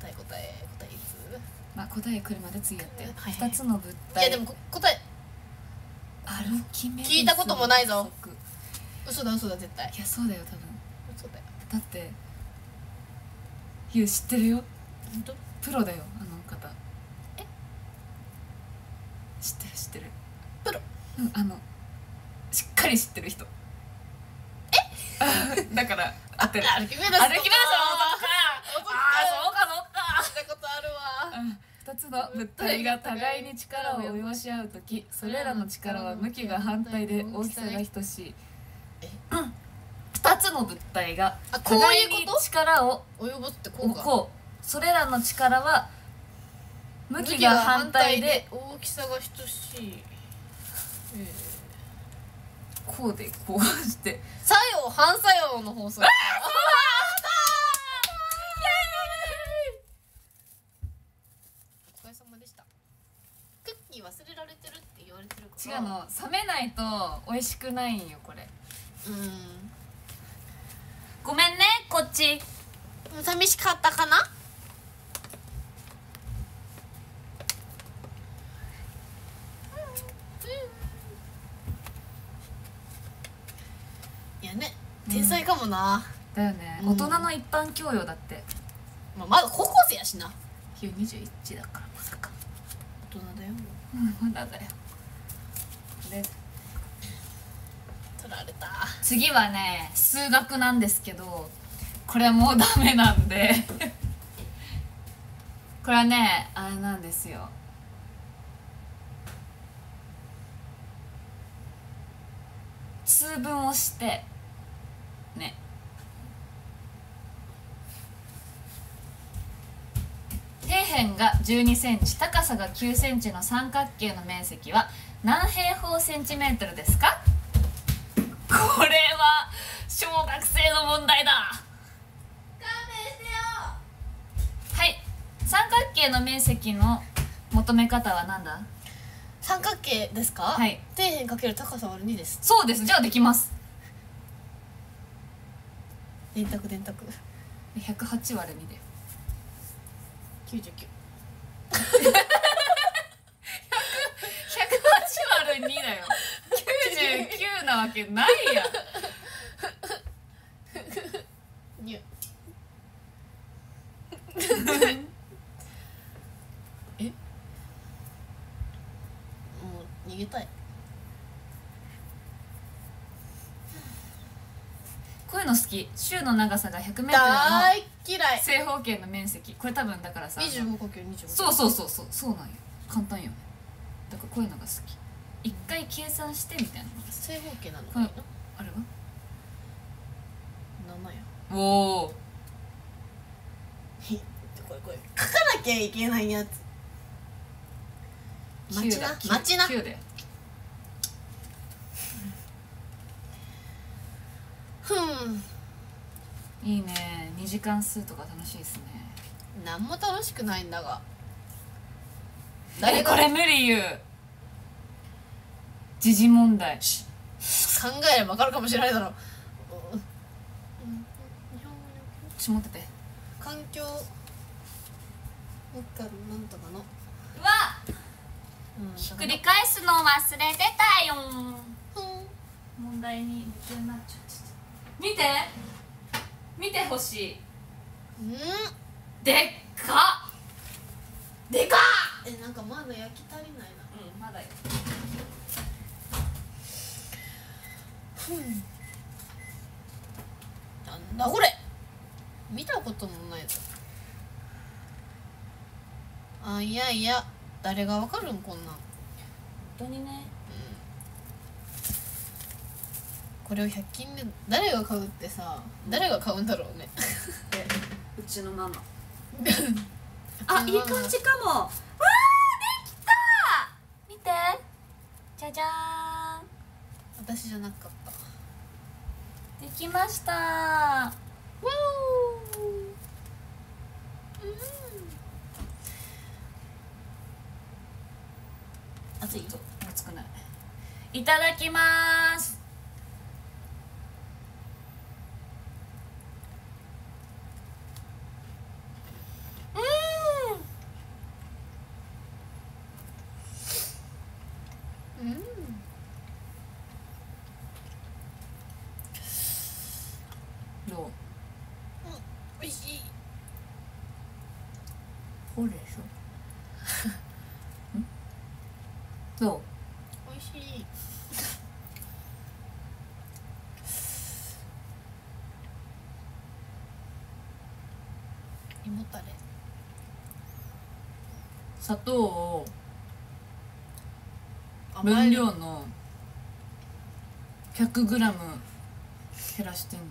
答え答え答えいつ？まあ答え来るまで次やってはいはい二つの物い体やでもこ答え。アルキメデス聞いたこともないぞ。嘘だ嘘だ絶対。いやそうだよ多分。嘘だよ。だってゆう知ってるよ。本当？プロだよあの方。え？知ってる知ってる。プロ？うんあのしっかり知ってる人。え？だから合って。る歩き目だ歩き目でしょああーそうかそうか。聞いたことあるわ2つの物体が互いに力を及ぼし合う時それらの力は向きが反対で大きさが等しい。え？2つの物体があこう互いに力を及ぼすってこうか。こうそれらの力は向きが反対で大きさが等しい、えこうでこうして。ー、作用反作用の法則お疲れ様でした。クッキー忘れられてるって言われてるから。違うの冷めないと美味しくないんよこれうん。ごめんねこっち。寂しかったかないやね天才かもな、だよね、うん。大人の一般教養だって。まあ、まだ高校生やしな。ヒュー21だから。まさか。大人だよ。もうんまだだよ。でう取られた。次はね数学なんですけどこれはもうダメなんで。これはねあれなんですよ。通分をしてね底辺が1 2センチ高さが9センチの三角形の面積は何平方センチメートルですか？これは小学生の問題だ。はい。三角形の面積の求め方は何だ？三角形ですか？はい。底辺かける高さ割る2です。そうです。じゃあできます。電卓電卓。108割る2で99 108割る2だよ。99なわけないやん。にゅ え？もう逃げたいの好き。週の長さが 100m の大嫌い。正方形の面積。これ多分だからさ 25×25 そうそうそうそう。そうなんよ。簡単よね。だからこういうのが好き。一回計算してみたいな正方形なのかいなあれは？7やおおひこれこれ。書かなきゃいけないやつ。待ちな？待ちな9でふん。いいね。二次関数とか楽しいですね。何も楽しくないんだが。誰これ無理言う。時事問題。考えれば分かるかもしれないだろ。ううん日本語にちょっと持ってて。環境。なんかなんとかの、うわうん、ひっくり返すの忘れてたよ。ふん。問題に夢中。になっちゃって見て。見てほしい。うん。でっか。でか。っえなんかまだ焼き足りないな。うんまだよ。ふん。なんだこれ。見たこともないぞ。あいやいや。誰がわかるんこんなん。本当にねこれを100均で誰が買うってさ誰が買うんだろうね。うちのママ。うちのママ。かも。わあできた！見て。じゃじゃ私じゃなかった。ーんできました。わおうん。熱い？熱くない？いただきますうんどう美味しいほうでしょんどう美味しい胃もたれ砂糖を分量の 100g 減らしてんの、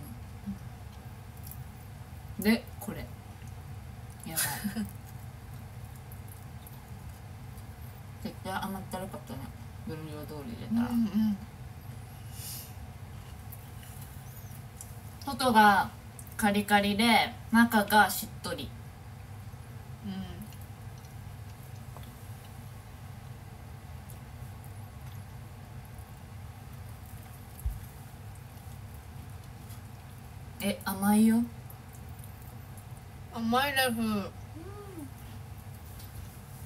でこれ。やばい。絶対甘ったるかったね。分量通り入れたら、うんうん。外がカリカリで中がしっとりえ甘いよ。甘いラフ。う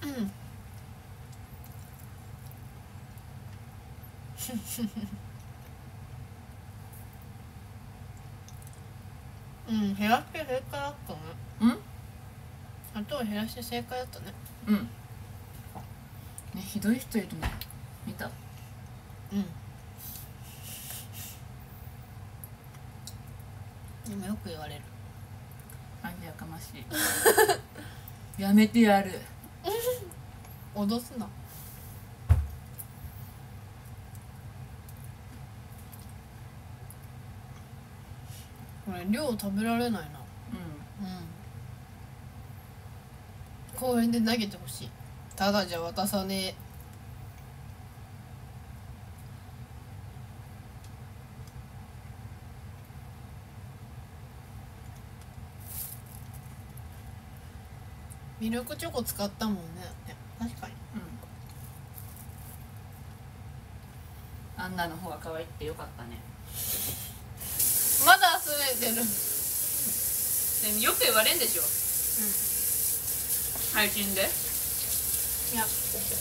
ん。うん減らして正解だったね。うん？砂糖減らして正解だったね。うん。ねひどい人いるね見たうんでもよく言われる。あやかましい。やめてやる。脅すな。これ量食べられないな。ううん。公園で投げてほしい。ただじゃ渡さねえミルクチョコ使ったもんね。ね確かに。んうん。アンナの方が可愛くてよかったね。まだ集めてる。でよく言われんでしょ。配信で。いや。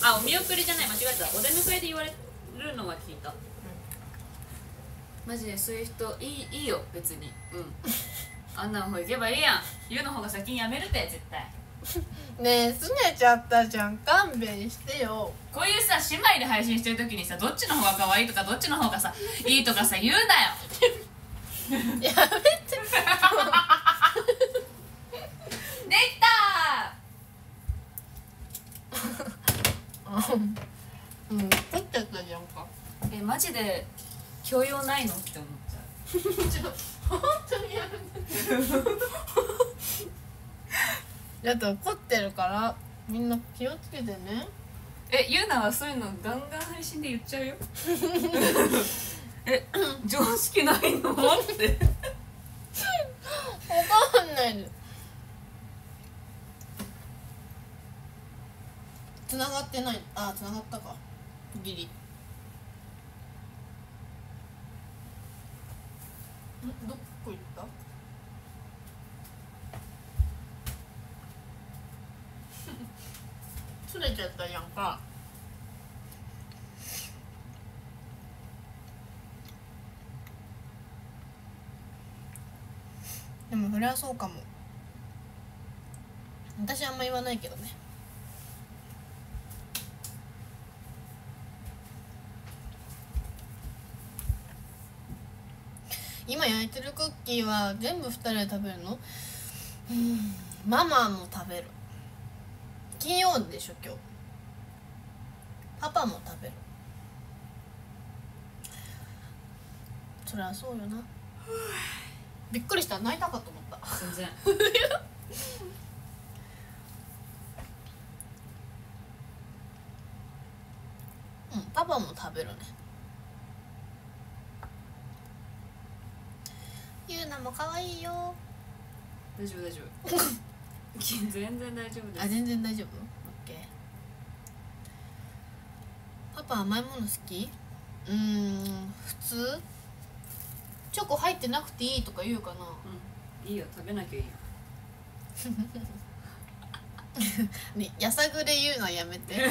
あお見送りじゃない間違えた。お出迎えで言われるのは聞いた、マジでそういう人いいいいよ別に。うん。あんな方行けばいいやん。言うの方が先にやめるって絶対ねえすねちゃったじゃん勘弁してよ。こういうさ姉妹で配信してる時にさどっちの方が可愛いとかどっちの方がさいいとかさ言うなよ。やめて。できたうん。うん撮っちゃったじゃんか。ーえマジで教養ないの？って思っちゃう。ちょ本当にやめて。だって怒ってるからみんな気をつけてね。えゆうなはそういうのガンガン配信で言っちゃうよ。え常識ないの？って。わかんないです繋がってない。あ繋がったか。ギリ。ん？どっれちゃったやんか。でもそれはそうかも。私あんま言わないけどね。今焼いてるクッキーは全部2人で食べるの？ママも食べる。金曜でしょ今日。パパも食べる。そりゃそうよな。びっくりした。泣いたかと思った。全然。うんパパも食べるね。ゆうなも可愛いよ。大丈夫大丈夫 全然大丈夫です。あ全然大丈夫？オッケーパパ甘いもの好き？うーん普通？チョコ入ってなくていいとか言うかな？うん。いいよ食べなきゃいいよ。ねやさぐれ言うのやめて。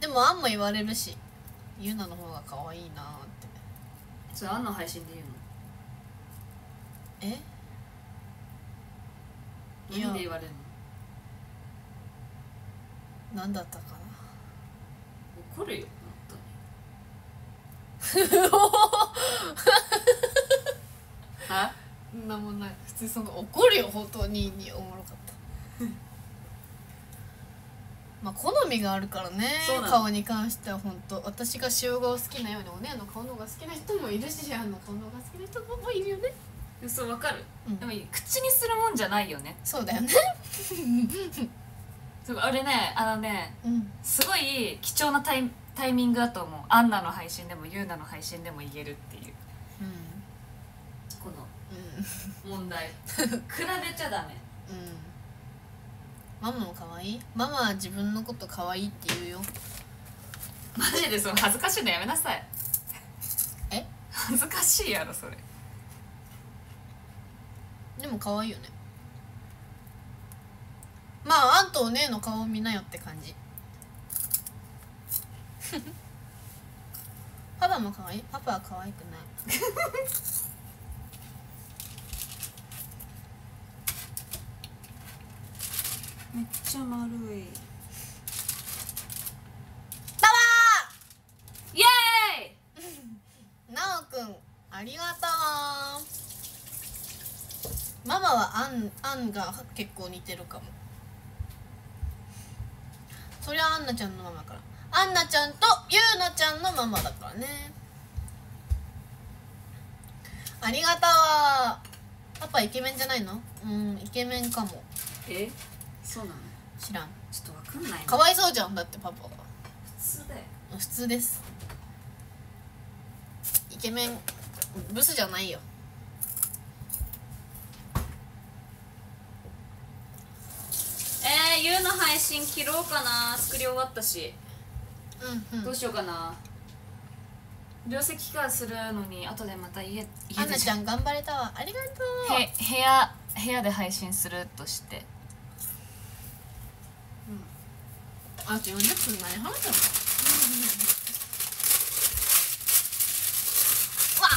でもあんも言われるしゆうなの方が可愛いなーってそれあんな配信で言うの？え？いや。何で言われるの？何だったか怒るよ はななんもない。普通その怒るよ本当に。におもろかった まあ好みがあるからね顔に関しては本当。私が塩顔好きなようにお姉の顔の方が好きな人もいるしあの顔の方が好きな人もいるよね。そうわかる、うん。でも口にするもんじゃないよね。そうだよね。そうあれねあのねうん。すごい貴重なタイタイミングだと思う。アンナの配信でもユーナの配信でも言えるっていう。うん。こうん。の問題。比べちゃダメ。うんママも可愛い？ママは自分のこと可愛いって言うよ。マジで？その恥ずかしいのやめなさい。え？恥ずかしいやろそれ。でも可愛いよね。まああんとお姉の顔見なよって感じ。パパも可愛い？パパは可愛くない めっちゃ丸い。パイエーイ！パ なおくんありがとう。ママはあんあんが結構似てるかも。そりゃあんなちゃんのママから。あんなちゃんとゆうなちゃんのママだからね。ありがとう。パパイケメンじゃないの？うんイケメンかも。え？そうなの。知らん。ちょっとわかんないな。かわいそうじゃんだってパパ。が普通だよ。普通です。イケメンブスじゃないよ。えー、ゆうの配信切ろうかな。作り終わったし。うんうん。どうしようかな。両席化するのに後でまた家家でアンナちゃん頑張れたわ。ありがとう。へ部屋部屋で配信するとしてあと40分何話した。のわ。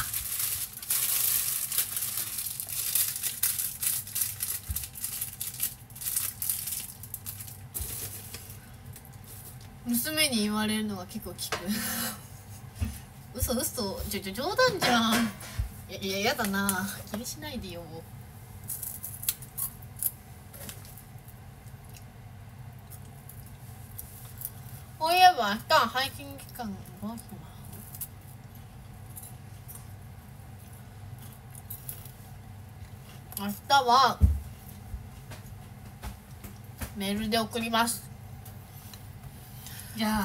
娘に言われるのが結構聞く。嘘嘘。ちょちょ冗談じゃん。いやいややだな。気にしないでよ。そういえば明日はハイキング期間どうします明日はメールで送ります.じゃあ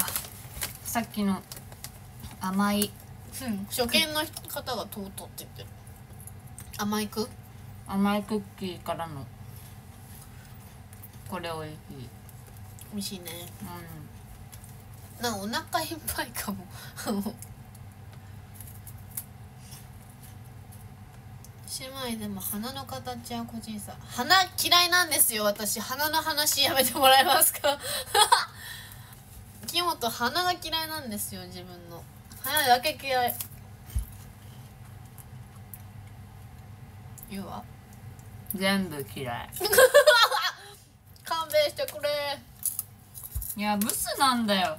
さっきの甘いうん初見の方がとうとうって言ってる.甘いく甘いクッキーからのこれおいしい美味しいね。うなんかお腹いっぱいかも。姉妹でも鼻の形は個人差。鼻嫌いなんですよ。私鼻の話やめてもらえますか？木本鼻が嫌いなんですよ自分の。鼻だけ嫌い。言うわ。ん全部嫌い。勘弁してくれ。いやブスなんだよ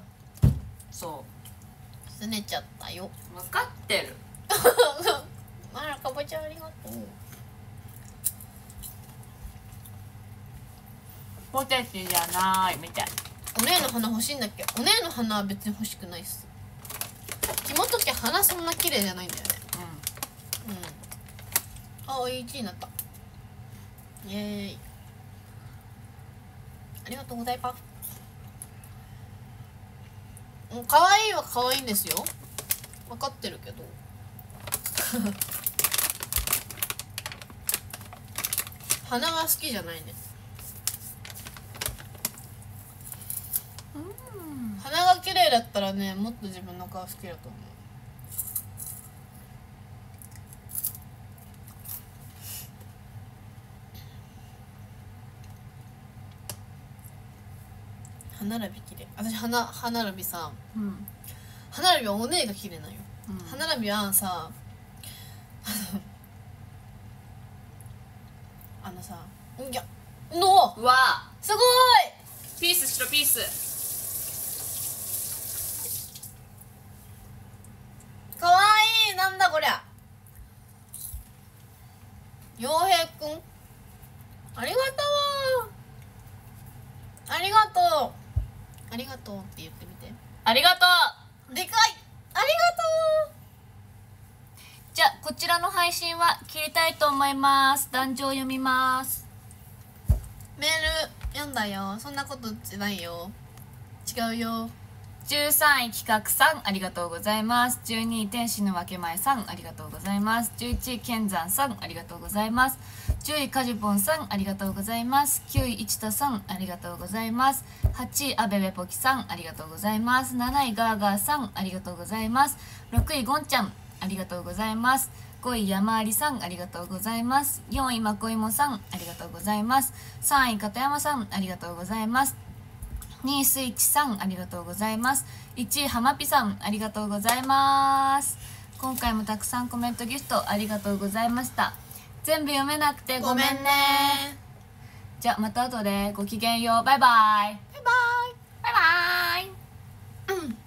そすねちゃったよ。う分かってる。あらかぼちゃんありがとう。ポテチじゃないみたい。お姉の花欲しいんだっけ？お姉の花は別に欲しくないっす。木本家花そんな綺麗じゃないんだよね。うん。あ1位になった。イエーイ。ありがとうございますうん可愛いは可愛いんですよ。分かってるけど。花が好きじゃないね。鼻が綺麗だったらねもっと自分の顔好きだと思う歯並び綺麗。私歯な歯並びさうん。うん。歯並びはお姉が綺麗なんよ、うん。歯並びはさあのあのさいやのうわ。すごい。ピースしろピースかわいいなんだこりゃ洋平くんありがとうありがとうありがとうって言ってみてありがとうでかいありがとじゃあこちらの配信は切りたいと思います。壇上読みます。うメール読んだよ。そんなことじゃないよ。違うよ。13位企画さんありがとうございます。12位天使の分け前さんありがとうございます。11位剣山さんありがとうございます。10位かじぽんさんありがとうございます。9位一田さんありがとうございます。8位あべべぽきさんありがとうございます。7位ガーガーさんありがとうございます。6位ゴンちゃんありがとうございます5位山ありさんありがとうございます。4位まこいもさんありがとうございます。3位片山さんありがとうございます。2位スイッチさんありがとうございます。1位はまぴさんありがとうございます。今回もたくさんコメントギフトありがとうございました。全部読めなくてごめんね。じゃあまた後でごきげんよう。バイバイ。バイバイ。バイバイ。うん